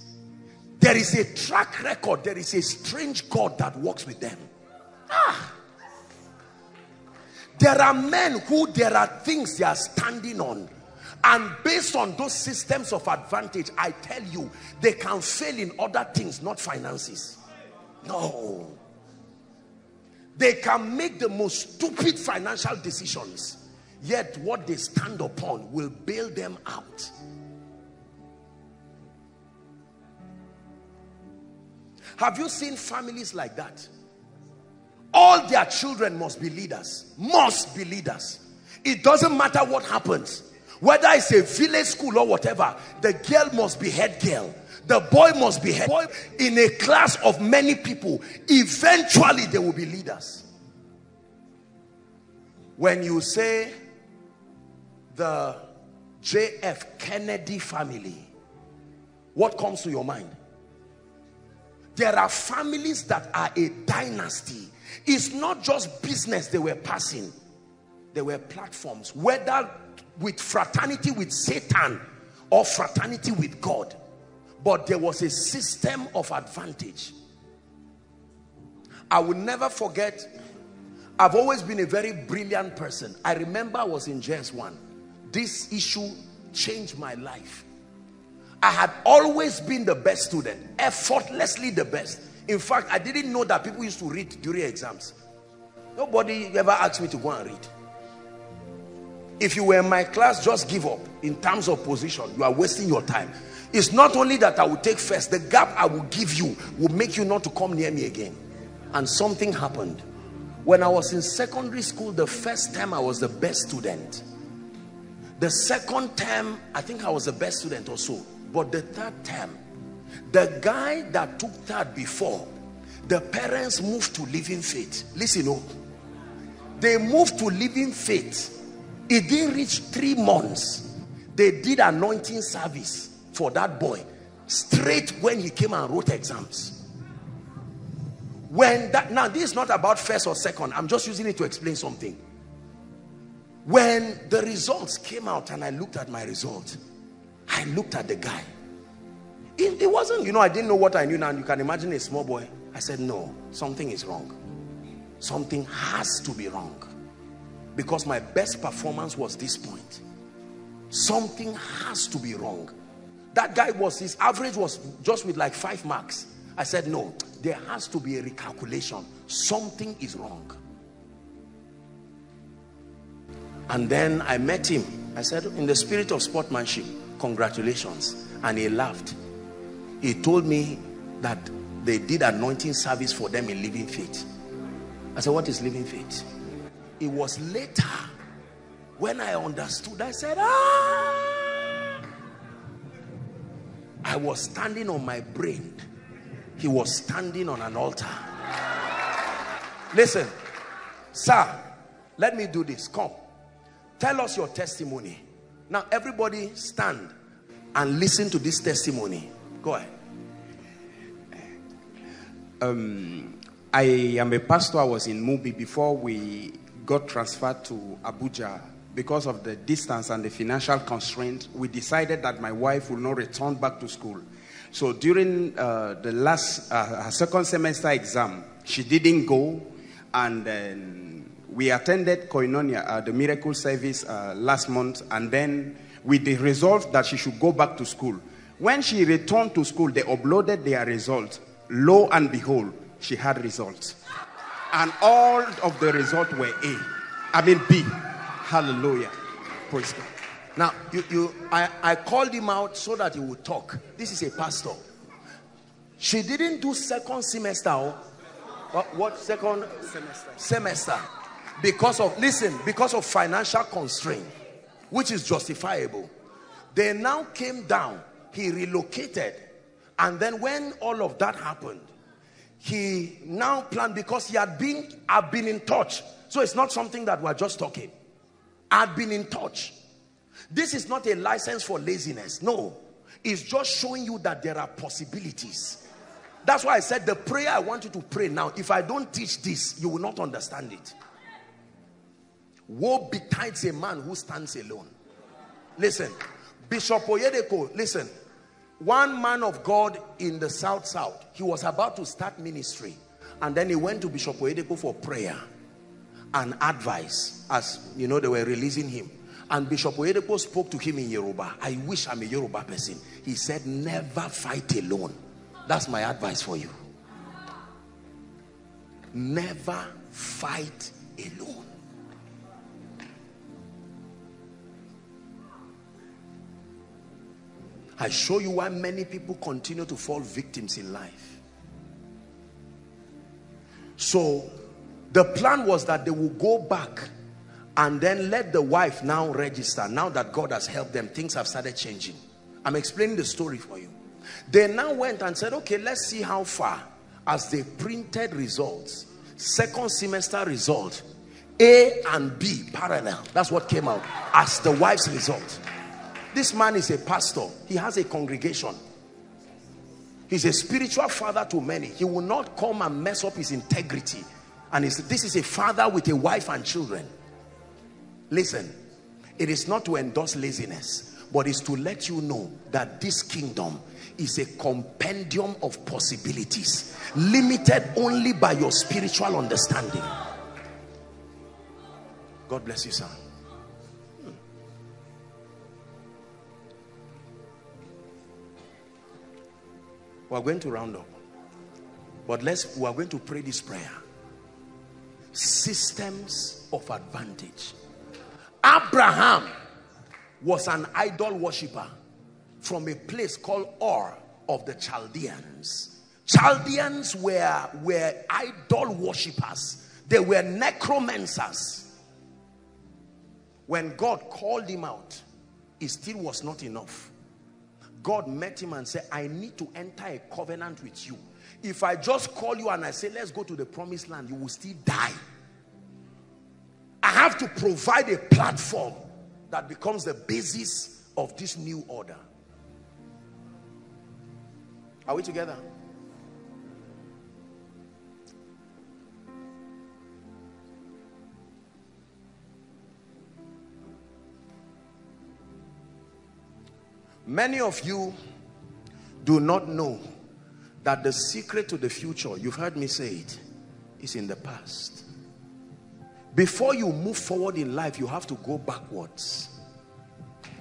There is a track record. There is a strange God that works with them. Ah. There are men who there are things they are standing on. And based on those systems of advantage, I tell you, they can fail in other things, not finances. No. They can make the most stupid financial decisions. Yet what they stand upon will bail them out. Have you seen families like that? All their children must be leaders. Must be leaders. It doesn't matter what happens. Whether it's a village school or whatever, the girl must be head girl the boy must be head boy in a class of many people eventually they will be leaders when you say the JF Kennedy family. What comes to your mind? There are families that are a dynasty. It's not just business they were passing. There were platforms whether with fraternity with Satan or fraternity with God. But there was a system of advantage. I will never forget I've always been a very brilliant person. I remember I was in JS1 this issue changed my life I had always been the best student effortlessly the best In fact, I didn't know that people used to read during exams. Nobody ever asked me to go and read. If you were in my class, just give up. In terms of position, you are wasting your time. It's not only that I will take first, the gap I will give you will make you not to come near me again. And something happened. When I was in secondary school, the first time I was the best student. The second term, I think I was the best student also. But the third term, the guy that took third before, the parents moved to living faith. Listen, oh, they moved to living faith. It didn't reach three months. They did anointing service for that boy straight when he came and wrote exams when that now this is not about first or second i'm just using it to explain something when the results came out and i looked at my result i looked at the guy. It, it wasn't you know i didn't know what i knew. Now you can imagine a small boy. I said no something is wrong. Something has to be wrong. Because my best performance was this point. Something has to be wrong. That guy was his average was just with like five marks. I said no there has to be a recalculation. Something is wrong and then i met him. I said in the spirit of sportsmanship congratulations. And he laughed. He told me that they did anointing service for them in living faith. I said what is living faith? It was later when i understood. I said ah! I was standing on my brain. He was standing on an altar. Listen sir let me do this. Come tell us your testimony now everybody stand and listen to this testimony go ahead um, I am a pastor. I was in Mubi before we got transferred to Abuja. Because of the distance and the financial constraint, we decided that my wife will not return back to school. So during uh, the last, uh, her second semester exam, she didn't go. And then we attended Koinonia, uh, the miracle service uh, last month. And then with the result that she should go back to school. When she returned to school, they uploaded their results. Lo and behold, she had results. And all of the results were A. I mean B. Hallelujah. Praise God. Now, you, you, I, I called him out so that he would talk. This is a pastor. She didn't do second semester. Oh. What, what second semester? Semester. Because of, listen, because of financial constraint, which is justifiable. They now came down. He relocated. And then when all of that happened, he now planned because he had been, I've been in touch. So it's not something that we're just talking. I've been in touch. This is not a license for laziness. No. It's just showing you that there are possibilities. That's why I said the prayer I want you to pray now. If I don't teach this, you will not understand it. Woe betides a man who stands alone. Listen, Bishop Oyedepo, listen. One man of God in the South South, he was about to start ministry. And then he went to Bishop Oyedepo for prayer and advice as, you know, they were releasing him. And Bishop Oyedepo spoke to him in Yoruba. I wish I'm a Yoruba person. He said, never fight alone. That's my advice for you. Never fight alone. I show you why many people continue to fall victims in life. So the plan was that they will go back and then let the wife now register. Now that God has helped them things have started changing. I'm explaining the story for you. They now went and said okay let's see how far. As they printed results second semester result A and B parallel. That's what came out as the wife's result this man is a pastor. He has a congregation. He's a spiritual father to many. He will not come and mess up his integrity. And this is a father with a wife and children. Listen, it is not to endorse laziness, but it's to let you know that this kingdom is a compendium of possibilities, limited only by your spiritual understanding. God bless you, sir. We're going to round up. But let's, we are going to pray this prayer. Systems of advantage. Abraham was an idol worshiper from a place called Ur of the Chaldeans. Chaldeans were, were idol worshippers. They were necromancers. When God called him out, it still was not enough. God met him and said, I need to enter a covenant with you. If I just call you and I say, let's go to the promised land, you will still die. I have to provide a platform that becomes the basis of this new order. Are we together? Many of you do not know that the secret to the future, you've heard me say it, is in the past. Before you move forward in life, you have to go backwards.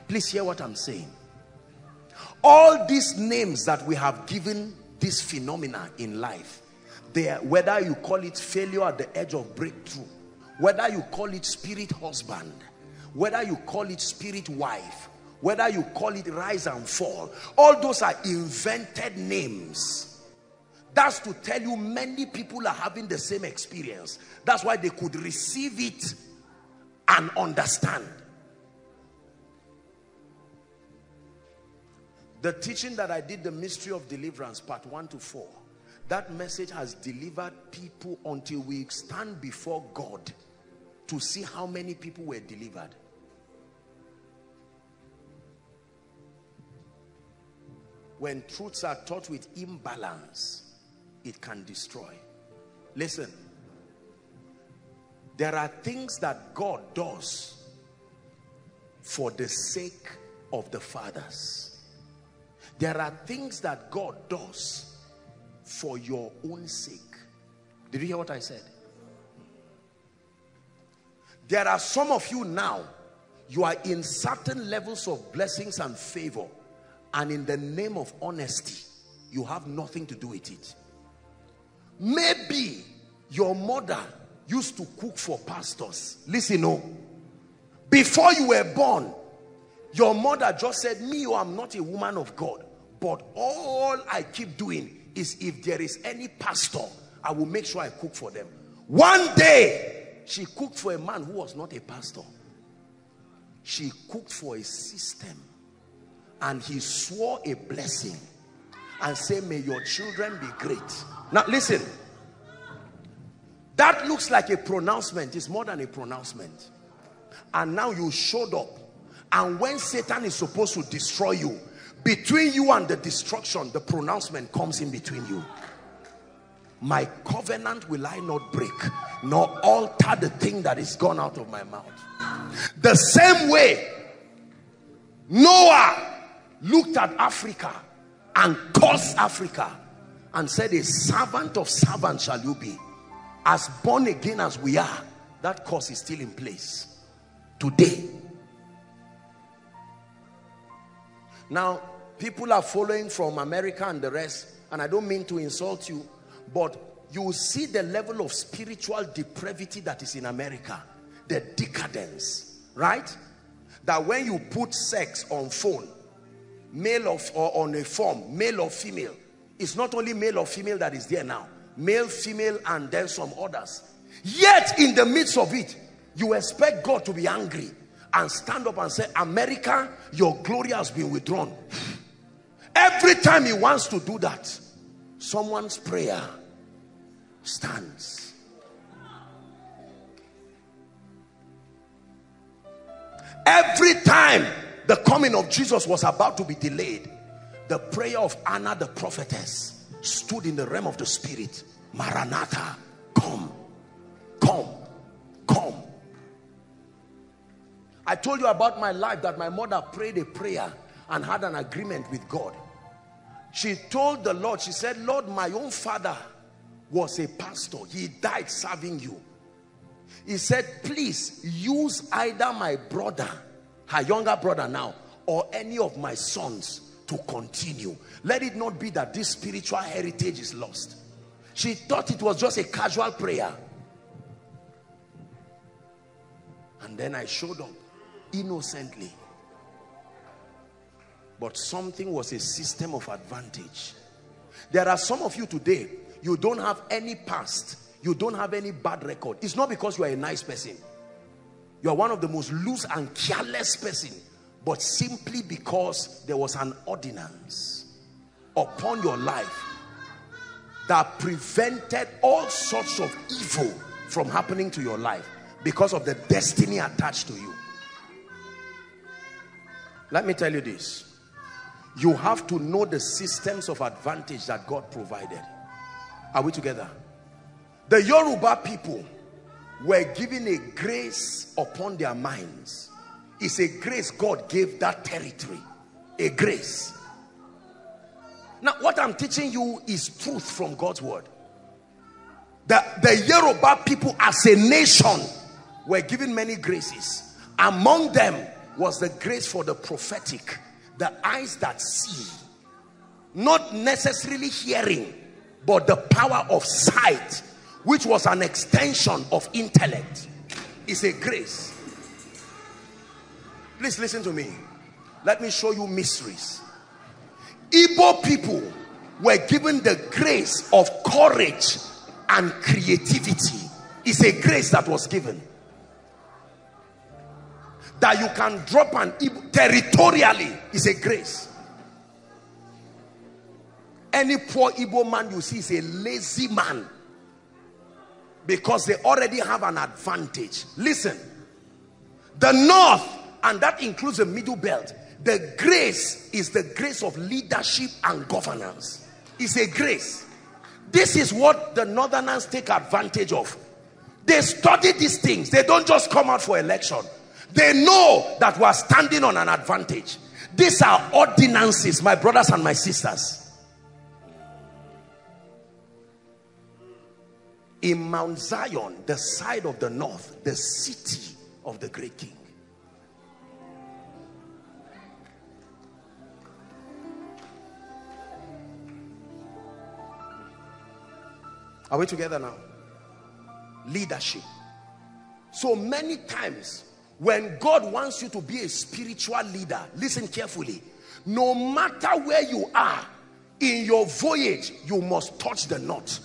Please hear what I'm saying. All these names that we have given this phenomena in life, they are, whether you call it failure at the edge of breakthrough, whether you call it spirit husband, whether you call it spirit wife, whether you call it rise and fall all those are invented names. That's to tell you many people are having the same experience. That's why they could receive it and understand. The teaching that I did the mystery of deliverance part 1 to 4 that message has delivered people until we stand before God to see how many people were delivered when truths are taught with imbalance it can destroy. Listen. There are things that God does for the sake of the fathers. There are things that God does for your own sake. Did you hear what I said? There are some of you now you are in certain levels of blessings and favor and in the name of honesty you have nothing to do with it. Maybe your mother used to cook for pastors. Listen no oh. before you were born your mother just said me oh, i'm not a woman of god. But all i keep doing is if there is any pastor i will make sure i cook for them. One day she cooked for a man who was not a pastor. She cooked for a system and he swore a blessing and say may your children be great. Now listen. That looks like a pronouncement. It's more than a pronouncement. And now you showed up. And when satan is supposed to destroy you between you and the destruction the pronouncement comes in between you. My covenant will i not break nor alter the thing that is gone out of my mouth. The same way noah looked at Africa and cursed Africa and said, a servant of servants shall you be. As born again as we are, that curse is still in place today. Now, people are following from America and the rest, and I don't mean to insult you, but you see the level of spiritual depravity that is in America, the decadence, right? That when you put sex on phone, male or on a form, male or female. It's not only male or female that is there now. Male, female, and then some others. Yet in the midst of it, you expect God to be angry and stand up and say, America, your glory has been withdrawn. Every time he wants to do that, someone's prayer stands. Every time the coming of Jesus was about to be delayed. The prayer of Anna the prophetess stood in the realm of the spirit. Maranatha come. Come. Come. I told you about my life that my mother prayed a prayer and had an agreement with God. She told the Lord she said Lord my own father was a pastor. He died serving you. He said please use either my brother her younger brother now or any of my sons to continue let it not be that this spiritual heritage is lost She thought it was just a casual prayer. And then I showed up innocently. But something was a system of advantage. There are some of you today, you don't have any past. You don't have any bad record. It's not because you are a nice person. You are one of the most loose and careless person. But simply because there was an ordinance upon your life that prevented all sorts of evil from happening to your life because of the destiny attached to you. Let me tell you this. You have to know the systems of advantage that God provided. Are we together? The Yoruba people were given a grace upon their minds. It's a grace God gave that territory. A grace. Now, what I'm teaching you is truth from God's word. The, the Yoruba people as a nation were given many graces. Among them was the grace for the prophetic, the eyes that see, not necessarily hearing, but the power of sight, which was an extension of intellect, is a grace. Please listen to me. Let me show you mysteries. Igbo people were given the grace of courage and creativity. It's a grace that was given. That you can drop an Igbo territorially is a grace. Any poor Igbo man you see is a lazy man. Because they already have an advantage. Listen. The north, and that includes the middle belt, the grace is the grace of leadership and governance. It's a grace. This is what the northerners take advantage of. They study these things. They don't just come out for election. They know that we are standing on an advantage. These are ordinances, my brothers and my sisters. In Mount Zion, the side of the north, the city of the great king. Are we together now? Leadership. So many times when God wants you to be a spiritual leader, listen carefully. No matter where you are in your voyage, you must touch the knot.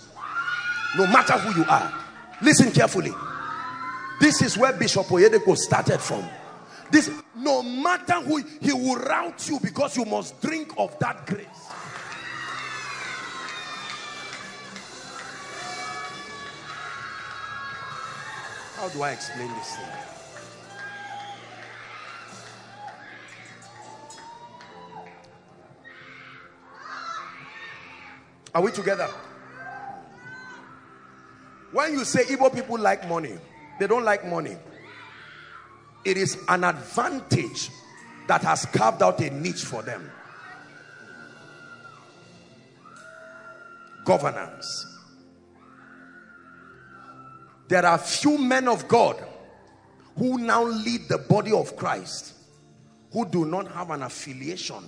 No matter who you are. Listen carefully. This is where Bishop Oyedepo started from. This, no matter who, he will rout you because you must drink of that grace. How do I explain this thing? Are we together? When you say Igbo people like money, they don't like money. It is an advantage that has carved out a niche for them. Governance. There are few men of God who now lead the body of Christ who do not have an affiliation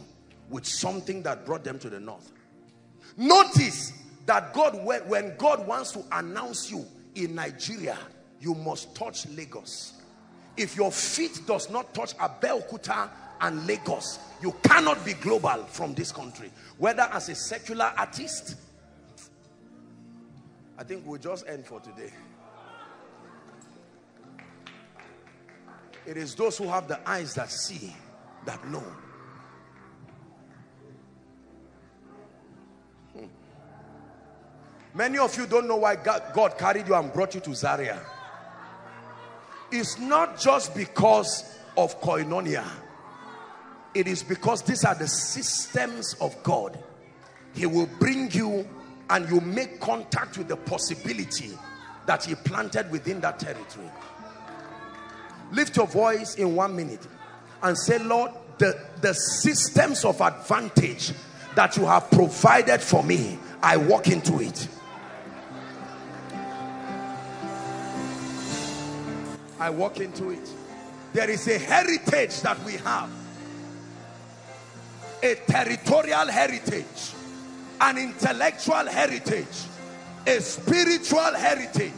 with something that brought them to the north. Notice that God, when God wants to announce you in Nigeria, you must touch Lagos. If your feet does not touch Abeokuta and Lagos, you cannot be global from this country. Whether as a secular artist, I think we'll just end for today. It is those who have the eyes that see, that know. Many of you don't know why God, carried you and brought you to Zaria. It's not just because of koinonia. It is because these are the systems of God. He will bring you and you make contact with the possibility that he planted within that territory. Lift your voice in one minute and say, Lord, the, the systems of advantage that you have provided for me, I walk into it. I walk into it. There is a heritage that we have. A territorial heritage. An intellectual heritage. a spiritual heritage.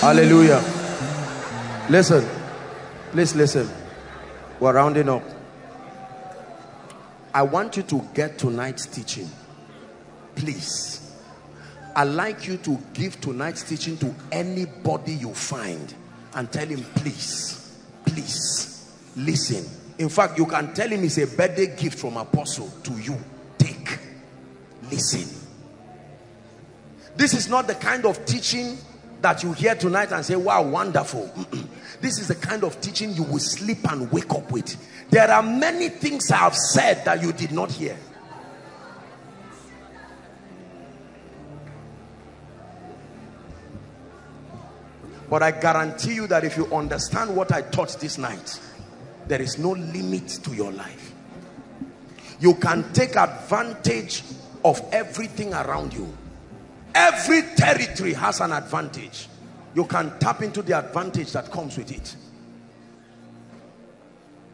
Hallelujah. Listen. Please listen. We're rounding up. I want you to get tonight's teaching. Please. I'd like you to give tonight's teaching to anybody you find and tell him, please, please, listen. In fact, you can tell him it's a birthday gift from apostle to you. Take. Listen. This is not the kind of teaching that you hear tonight and say, wow, wonderful. this is the kind of teaching you will sleep and wake up with. There are many things I have said that you did not hear. But I guarantee you that if you understand what I taught this night, there is no limit to your life. You can take advantage of everything around you. Every territory has an advantage. You can tap into the advantage that comes with it.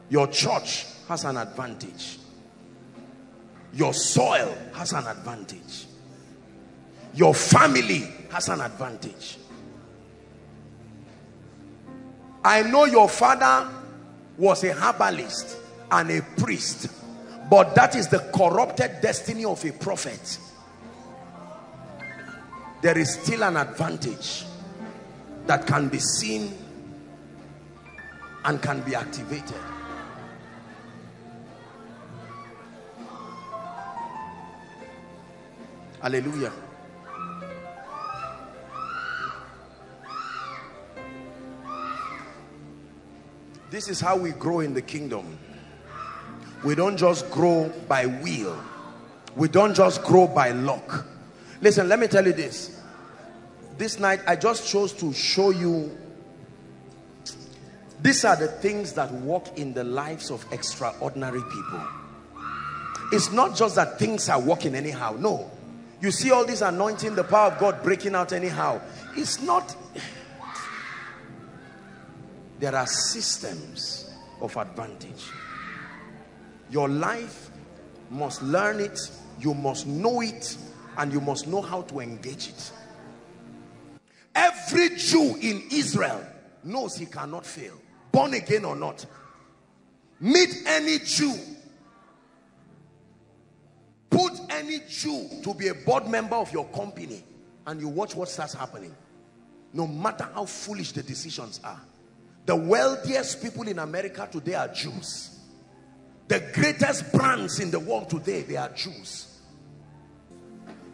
Your church has an advantage. Your soil has an advantage. Your family has an advantage. I know your father was a herbalist and a priest, but that is the corrupted destiny of a prophet. There is still an advantage that can be seen and can be activated. Hallelujah. This is how we grow in the kingdom. We don't just grow by will. We don't just grow by luck. Listen, let me tell you this. This night, I just chose to show you these are the things that work in the lives of extraordinary people. It's not just that things are working anyhow. No. You see all this anointing, the power of God breaking out anyhow. It's not. There are systems of advantage. Your life must learn it, you must know it, and you must know how to engage it. Every Jew in Israel knows he cannot fail, born again or not. Meet any Jew, put any Jew to be a board member of your company, and you watch what starts happening. No matter how foolish the decisions are. The wealthiest people in America today are Jews. The greatest brands in the world today, they are Jews.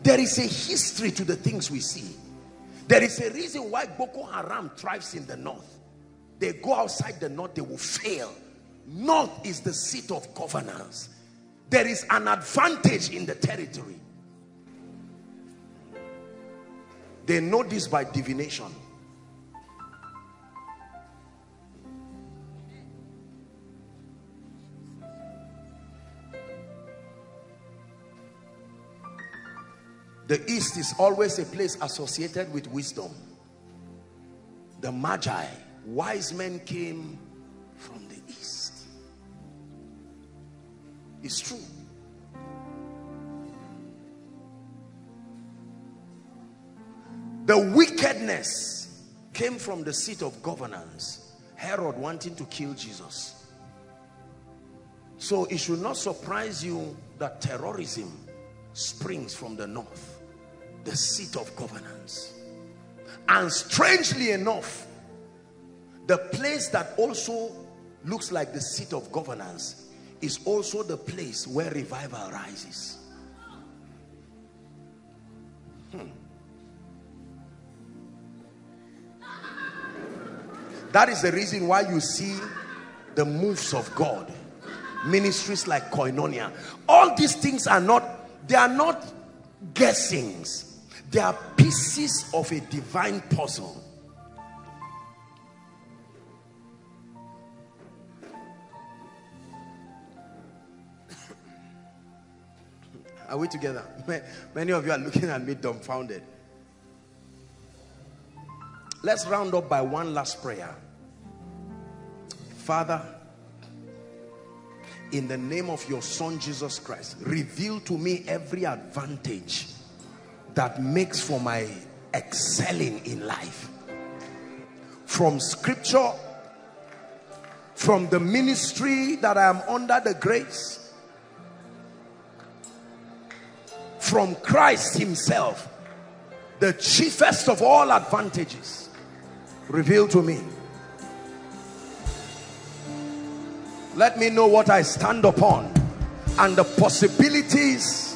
There is a history to the things we see. There is a reason why Boko Haram thrives in the north. They go outside the north, they will fail. North is the seat of governance. There is an advantage in the territory. They know this by divination. The east is always a place associated with wisdom. The magi, wise men came from the east. It's true. The wickedness came from the seat of governance. Herod wanting to kill Jesus. So it should not surprise you that terrorism springs from the north, the seat of governance. And strangely enough, the place that also looks like the seat of governance is also the place where revival rises. Hmm. That is the reason why you see the moves of God. Ministries like Koinonia. All these things are not, they are not guessings. They are pieces of a divine puzzle. Are we together? Many of you are looking at me dumbfounded. Let's round up by one last prayer. Father, in the name of your son Jesus Christ, reveal to me every advantage that makes for my excelling in life. From scripture, from the ministry that I am under the grace, from Christ himself, the chiefest of all advantages, reveal to me. Let me know what I stand upon and the possibilities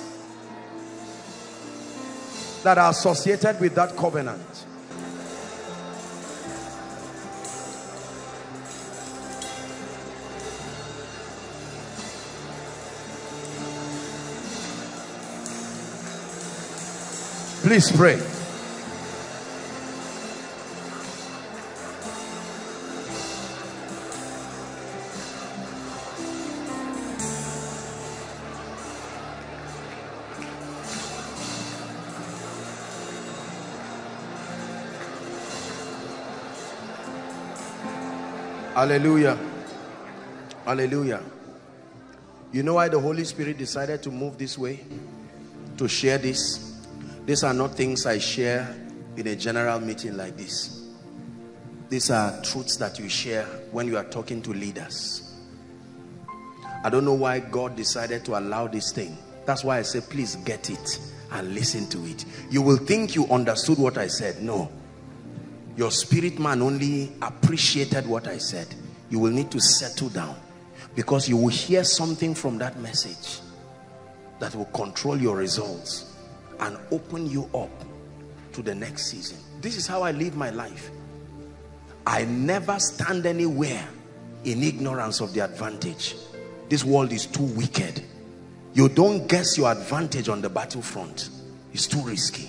that are associated with that covenant. Please pray. Hallelujah. Hallelujah. You know why the Holy Spirit decided to move this way? To share this? These are not things I share in a general meeting like this. These are truths that you share when you are talking to leaders. I don't know why God decided to allow this thing. That's why I say, please get it and listen to it. You will think you understood what I said. No your spirit man only appreciated what I said, you will need to settle down because you will hear something from that message that will control your results and open you up to the next season. This is how I live my life. I never stand anywhere in ignorance of the advantage. This world is too wicked. You don't guess your advantage on the battlefront. It's too risky.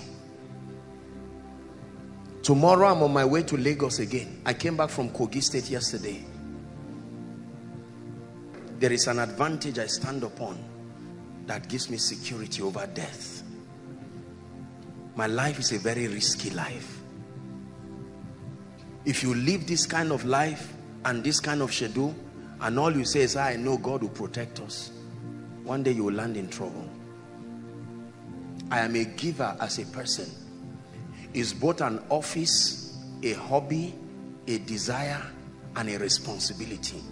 Tomorrow I'm on my way to Lagos again. I came back from Kogi State yesterday. There is an advantage I stand upon that gives me security over death. My life is a very risky life. If you live this kind of life and this kind of schedule and all you say is, ah, I know God will protect us, one day you will land in trouble. I am a giver as a person is both an office, a hobby, a desire, and a responsibility.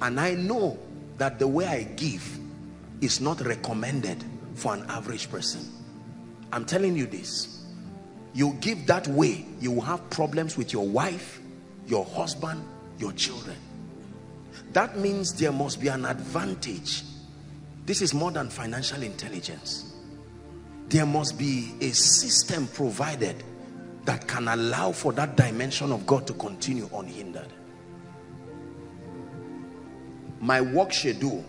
And I know that the way I give is not recommended for an average person. I'm telling you this. You give that way, you will have problems with your wife, your husband, your children. That means there must be an advantage. This is more than financial intelligence there must be a system provided that can allow for that dimension of God to continue unhindered. My work schedule,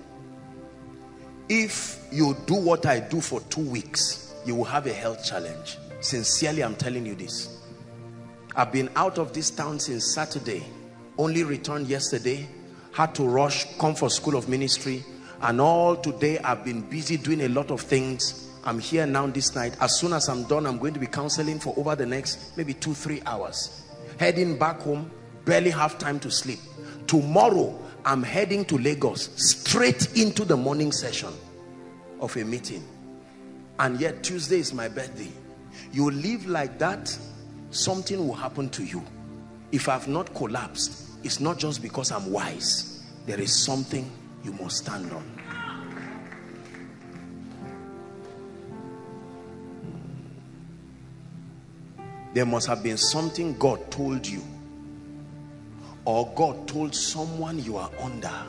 if you do what I do for two weeks, you will have a health challenge. Sincerely, I'm telling you this. I've been out of this town since Saturday, only returned yesterday, had to rush, come for school of ministry, and all today I've been busy doing a lot of things. I'm here now this night. As soon as I'm done, I'm going to be counseling for over the next maybe two, three hours. Heading back home, barely have time to sleep. Tomorrow, I'm heading to Lagos, straight into the morning session of a meeting. And yet Tuesday is my birthday. You live like that, something will happen to you. If I've not collapsed, it's not just because I'm wise. There is something you must stand on. There must have been something God told you or God told someone you are under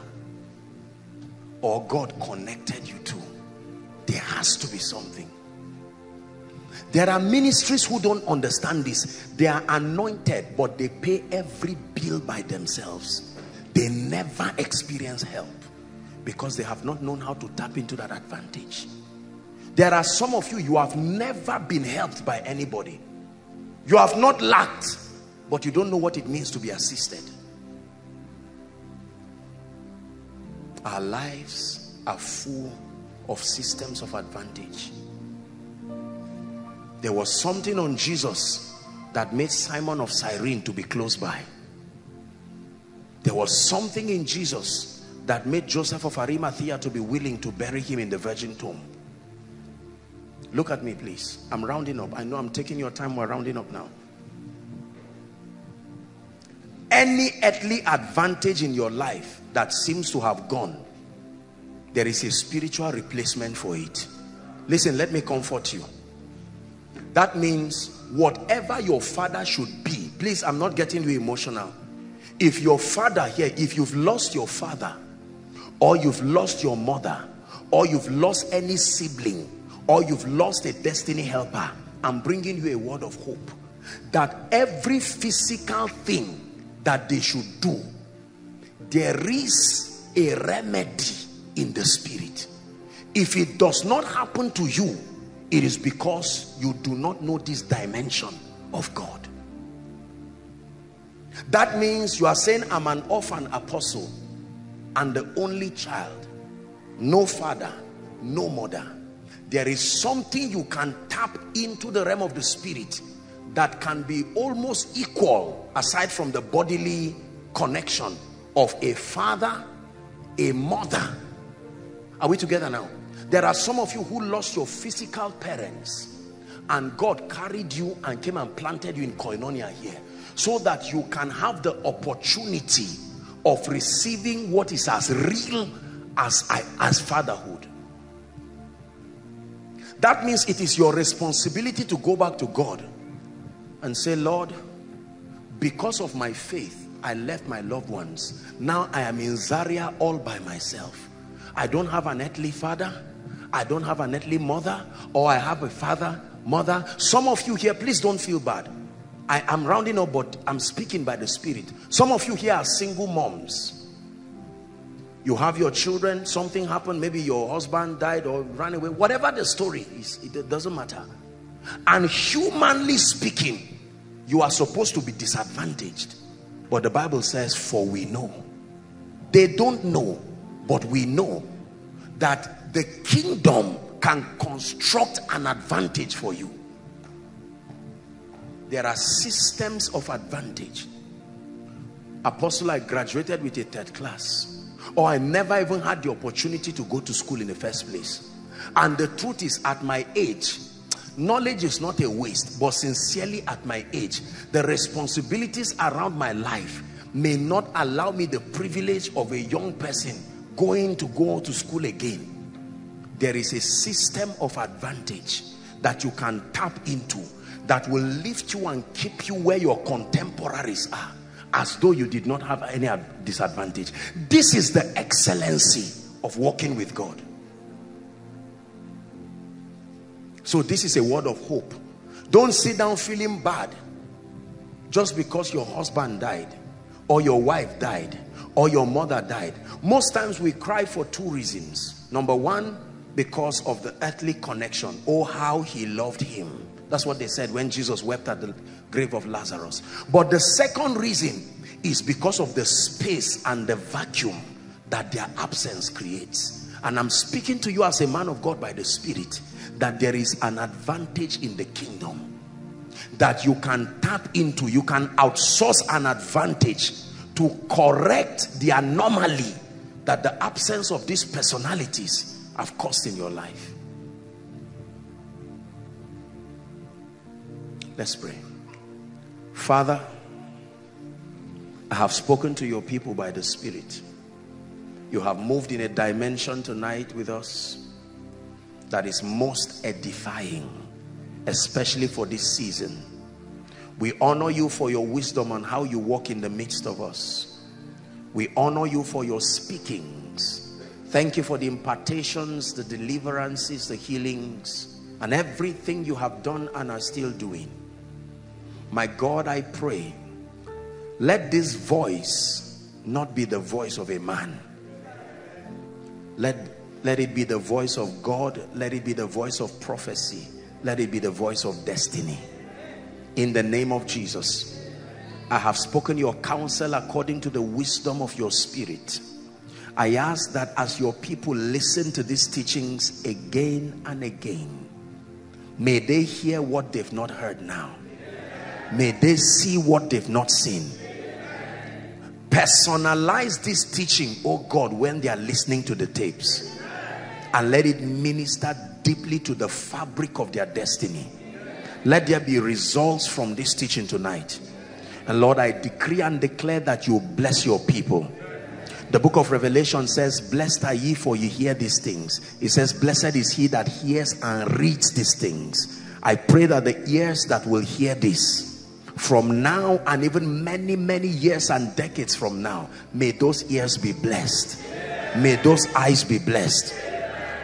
or God connected you to. There has to be something. There are ministries who don't understand this. They are anointed, but they pay every bill by themselves. They never experience help because they have not known how to tap into that advantage. There are some of you, you have never been helped by anybody. You have not lacked, but you don't know what it means to be assisted. Our lives are full of systems of advantage. There was something on Jesus that made Simon of Cyrene to be close by. There was something in Jesus that made Joseph of Arimathea to be willing to bury him in the virgin tomb. Look at me, please. I'm rounding up. I know I'm taking your time. We're rounding up now. Any earthly advantage in your life that seems to have gone, there is a spiritual replacement for it. Listen, let me comfort you. That means whatever your father should be, please, I'm not getting you emotional. If your father here, if you've lost your father, or you've lost your mother, or you've lost any sibling, or you've lost a destiny helper, I'm bringing you a word of hope that every physical thing that they should do, there is a remedy in the spirit. If it does not happen to you, it is because you do not know this dimension of God. That means you are saying, I'm an orphan apostle and the only child, no father, no mother. There is something you can tap into the realm of the spirit that can be almost equal aside from the bodily connection of a father, a mother. Are we together now? There are some of you who lost your physical parents and God carried you and came and planted you in koinonia here so that you can have the opportunity of receiving what is as real as, as fatherhood. That means it is your responsibility to go back to God and say, Lord, because of my faith, I left my loved ones. Now I am in Zaria all by myself. I don't have an earthly father. I don't have an earthly mother. Or I have a father, mother. Some of you here, please don't feel bad. I am rounding up, but I'm speaking by the Spirit. Some of you here are single moms. You have your children, something happened, maybe your husband died or ran away, whatever the story is, it doesn't matter. And humanly speaking, you are supposed to be disadvantaged. But the Bible says, for we know. They don't know, but we know that the kingdom can construct an advantage for you. There are systems of advantage. Apostle, I graduated with a third class. Or I never even had the opportunity to go to school in the first place. And the truth is, at my age, knowledge is not a waste. But sincerely, at my age, the responsibilities around my life may not allow me the privilege of a young person going to go to school again. There is a system of advantage that you can tap into that will lift you and keep you where your contemporaries are as though you did not have any disadvantage. This is the excellency of walking with God. So this is a word of hope. Don't sit down feeling bad just because your husband died or your wife died or your mother died most times we cry for two reasons number one because of the earthly connection oh how he loved him that's what they said when jesus wept at the grave of lazarus. But the second reason is because of the space and the vacuum that their absence creates. And i'm speaking to you as a man of god by the spirit that there is an advantage in the kingdom that you can tap into. You can outsource an advantage to correct the anomaly that the absence of these personalities have caused in your life let's pray. Father i have spoken to your people by the spirit. You have moved in a dimension tonight with us that is most edifying especially for this season. We honor you for your wisdom and how you walk in the midst of us. We honor you for your speakings. Thank you for the impartations the deliverances the healings and everything you have done and are still doing my God I pray let this voice not be the voice of a man. Let let it be the voice of God let it be the voice of prophecy let it be the voice of destiny. In the name of Jesus I have spoken your counsel according to the wisdom of your spirit. I ask that as your people listen to these teachings again and again may they hear what they've not heard now may they see what they've not seen. Personalize this teaching oh God when they are listening to the tapes. And let it minister deeply to the fabric of their destiny. Let there be results from this teaching tonight. And Lord I decree and declare that you bless your people. The book of Revelation says blessed are ye for you hear these things. It says blessed is he that hears and reads these things. I pray that the ears that will hear this from now and even many many years and decades from now may those ears be blessed. May those eyes be blessed.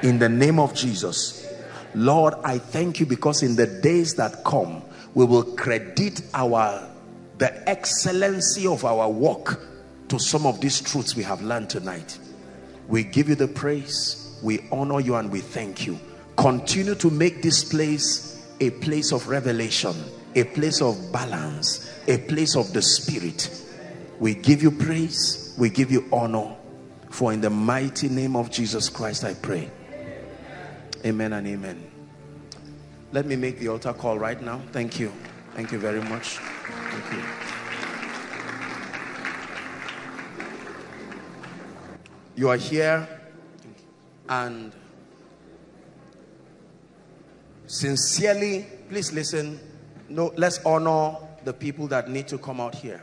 In the name of Jesus. Lord I thank you because in the days that come we will credit our the excellency of our work to some of these truths we have learned tonight. We give you the praise we honor you and we thank you. Continue to make this place a place of revelation a place of balance a place of the spirit. We give you praise we give you honor for in the mighty name of Jesus Christ I pray. Amen and amen. Let me make the altar call right now. Thank you. Thank you very much. Thank you. You are here and sincerely please listen no let's honor the people that need to come out here.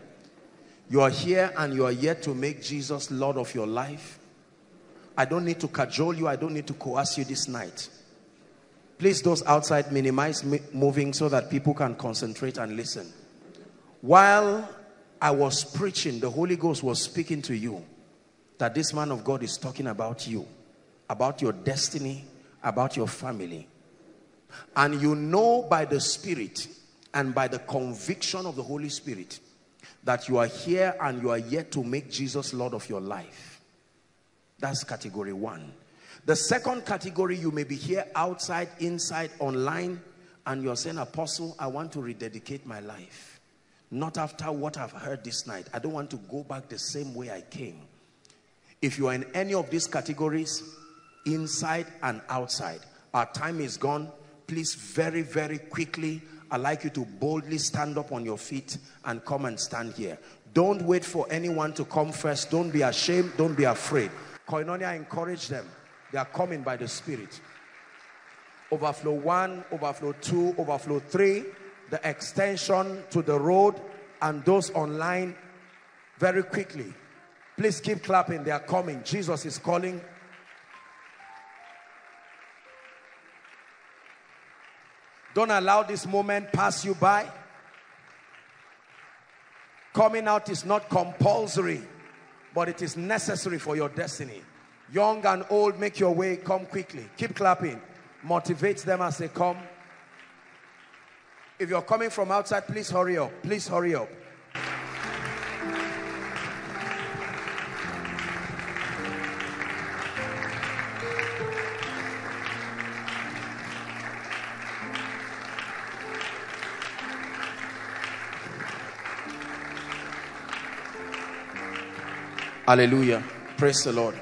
You are here and you are yet to make jesus lord of your life. I don't need to cajole you. I don't need to coerce you this night. Please those outside minimize moving so that people can concentrate and listen. While i was preaching the holy ghost was speaking to you that this man of god is talking about you about your destiny about your family. And you know by the spirit and by the conviction of the Holy Spirit that you are here and you are yet to make Jesus Lord of your life. That's category one. The second category, you may be here outside, inside, online, and you're saying, Apostle, I want to rededicate my life. Not after what I've heard this night. I don't want to go back the same way I came. If you are in any of these categories, inside and outside, our time is gone. Please very, very quickly I'd like you to boldly stand up on your feet and come and stand here. Don't wait for anyone to come first. Don't be ashamed. Don't be afraid. Koinonia, encourage them. They are coming by the Spirit. Overflow one, overflow two, overflow three. The extension to the road and those online very quickly. Please keep clapping. They are coming. Jesus is calling. Don't allow this moment pass you by. Coming out is not compulsory, but it is necessary for your destiny. Young and old, make your way, come quickly. Keep clapping. Motivate them as they come. If you're coming from outside, please hurry up. Please hurry up. Hallelujah. Praise the Lord.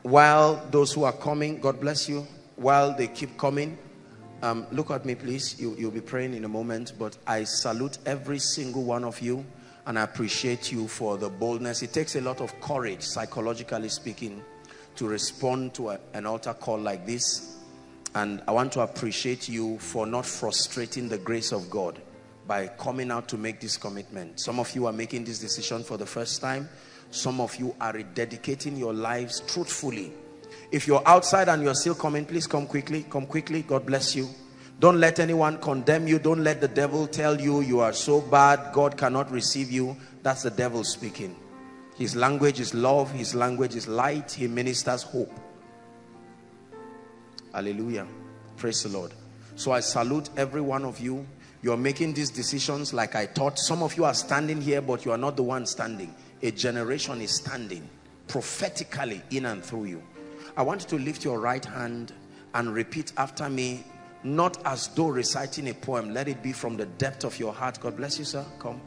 While those who are coming, God bless you. While they keep coming, um, look at me, please. You, you'll be praying in a moment, but I salute every single one of you and I appreciate you for the boldness. It takes a lot of courage, psychologically speaking, to respond to a, an altar call like this. And I want to appreciate you for not frustrating the grace of God by coming out to make this commitment. Some of you are making this decision for the first time. Some of you are dedicating your lives truthfully. If you're outside and you're still coming, please come quickly. Come quickly. God bless you. Don't let anyone condemn you. Don't let the devil tell you you are so bad. God cannot receive you. That's the devil speaking. His language is love. His language is light. He ministers hope. Hallelujah. Praise the Lord. So I salute every one of you you're making these decisions like I thought. Some of you are standing here, but you are not the one standing. A generation is standing prophetically in and through you. I want you to lift your right hand and repeat after me, not as though reciting a poem. Let it be from the depth of your heart. God bless you, sir. Come.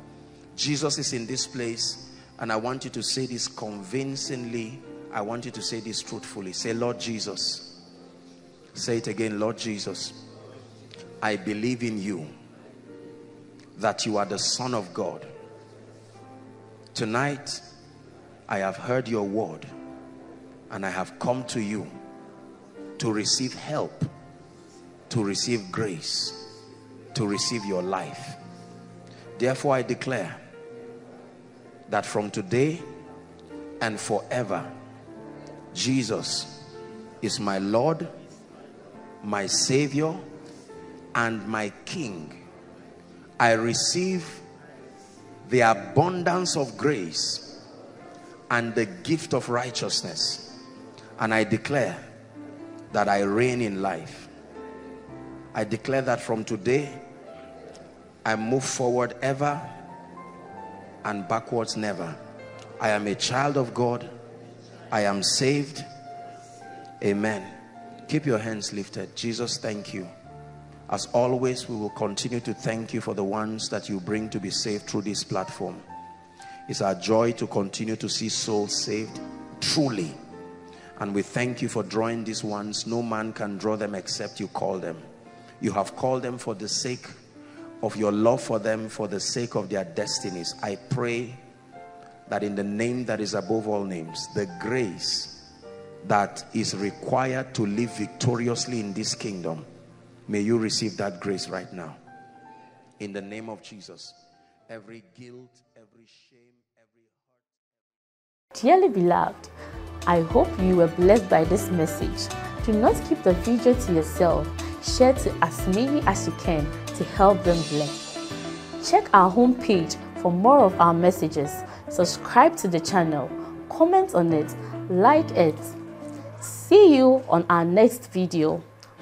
Jesus is in this place, and I want you to say this convincingly. I want you to say this truthfully. Say, Lord Jesus. Say it again, Lord Jesus. I believe in you that you are the Son of God. Tonight, I have heard your word and I have come to you to receive help, to receive grace, to receive your life. Therefore, I declare that from today and forever, Jesus is my Lord, my Savior, and my King I receive the abundance of grace and the gift of righteousness. And I declare that I reign in life. I declare that from today I move forward ever and backwards never. I am a child of God. I am saved. Amen. Keep your hands lifted. Jesus thank you as always, we will continue to thank you for the ones that you bring to be saved through this platform. It's our joy to continue to see souls saved truly. And we thank you for drawing these ones. No man can draw them except you call them. You have called them for the sake of your love for them, for the sake of their destinies. I pray that in the name that is above all names, the grace that is required to live victoriously in this kingdom May you receive that grace right now. In the name of Jesus. Every guilt, every shame, every hurt. Dearly beloved, I hope you were blessed by this message. Do not keep the video to yourself. Share to as many as you can to help them bless. Check our homepage for more of our messages. Subscribe to the channel, comment on it, like it. See you on our next video.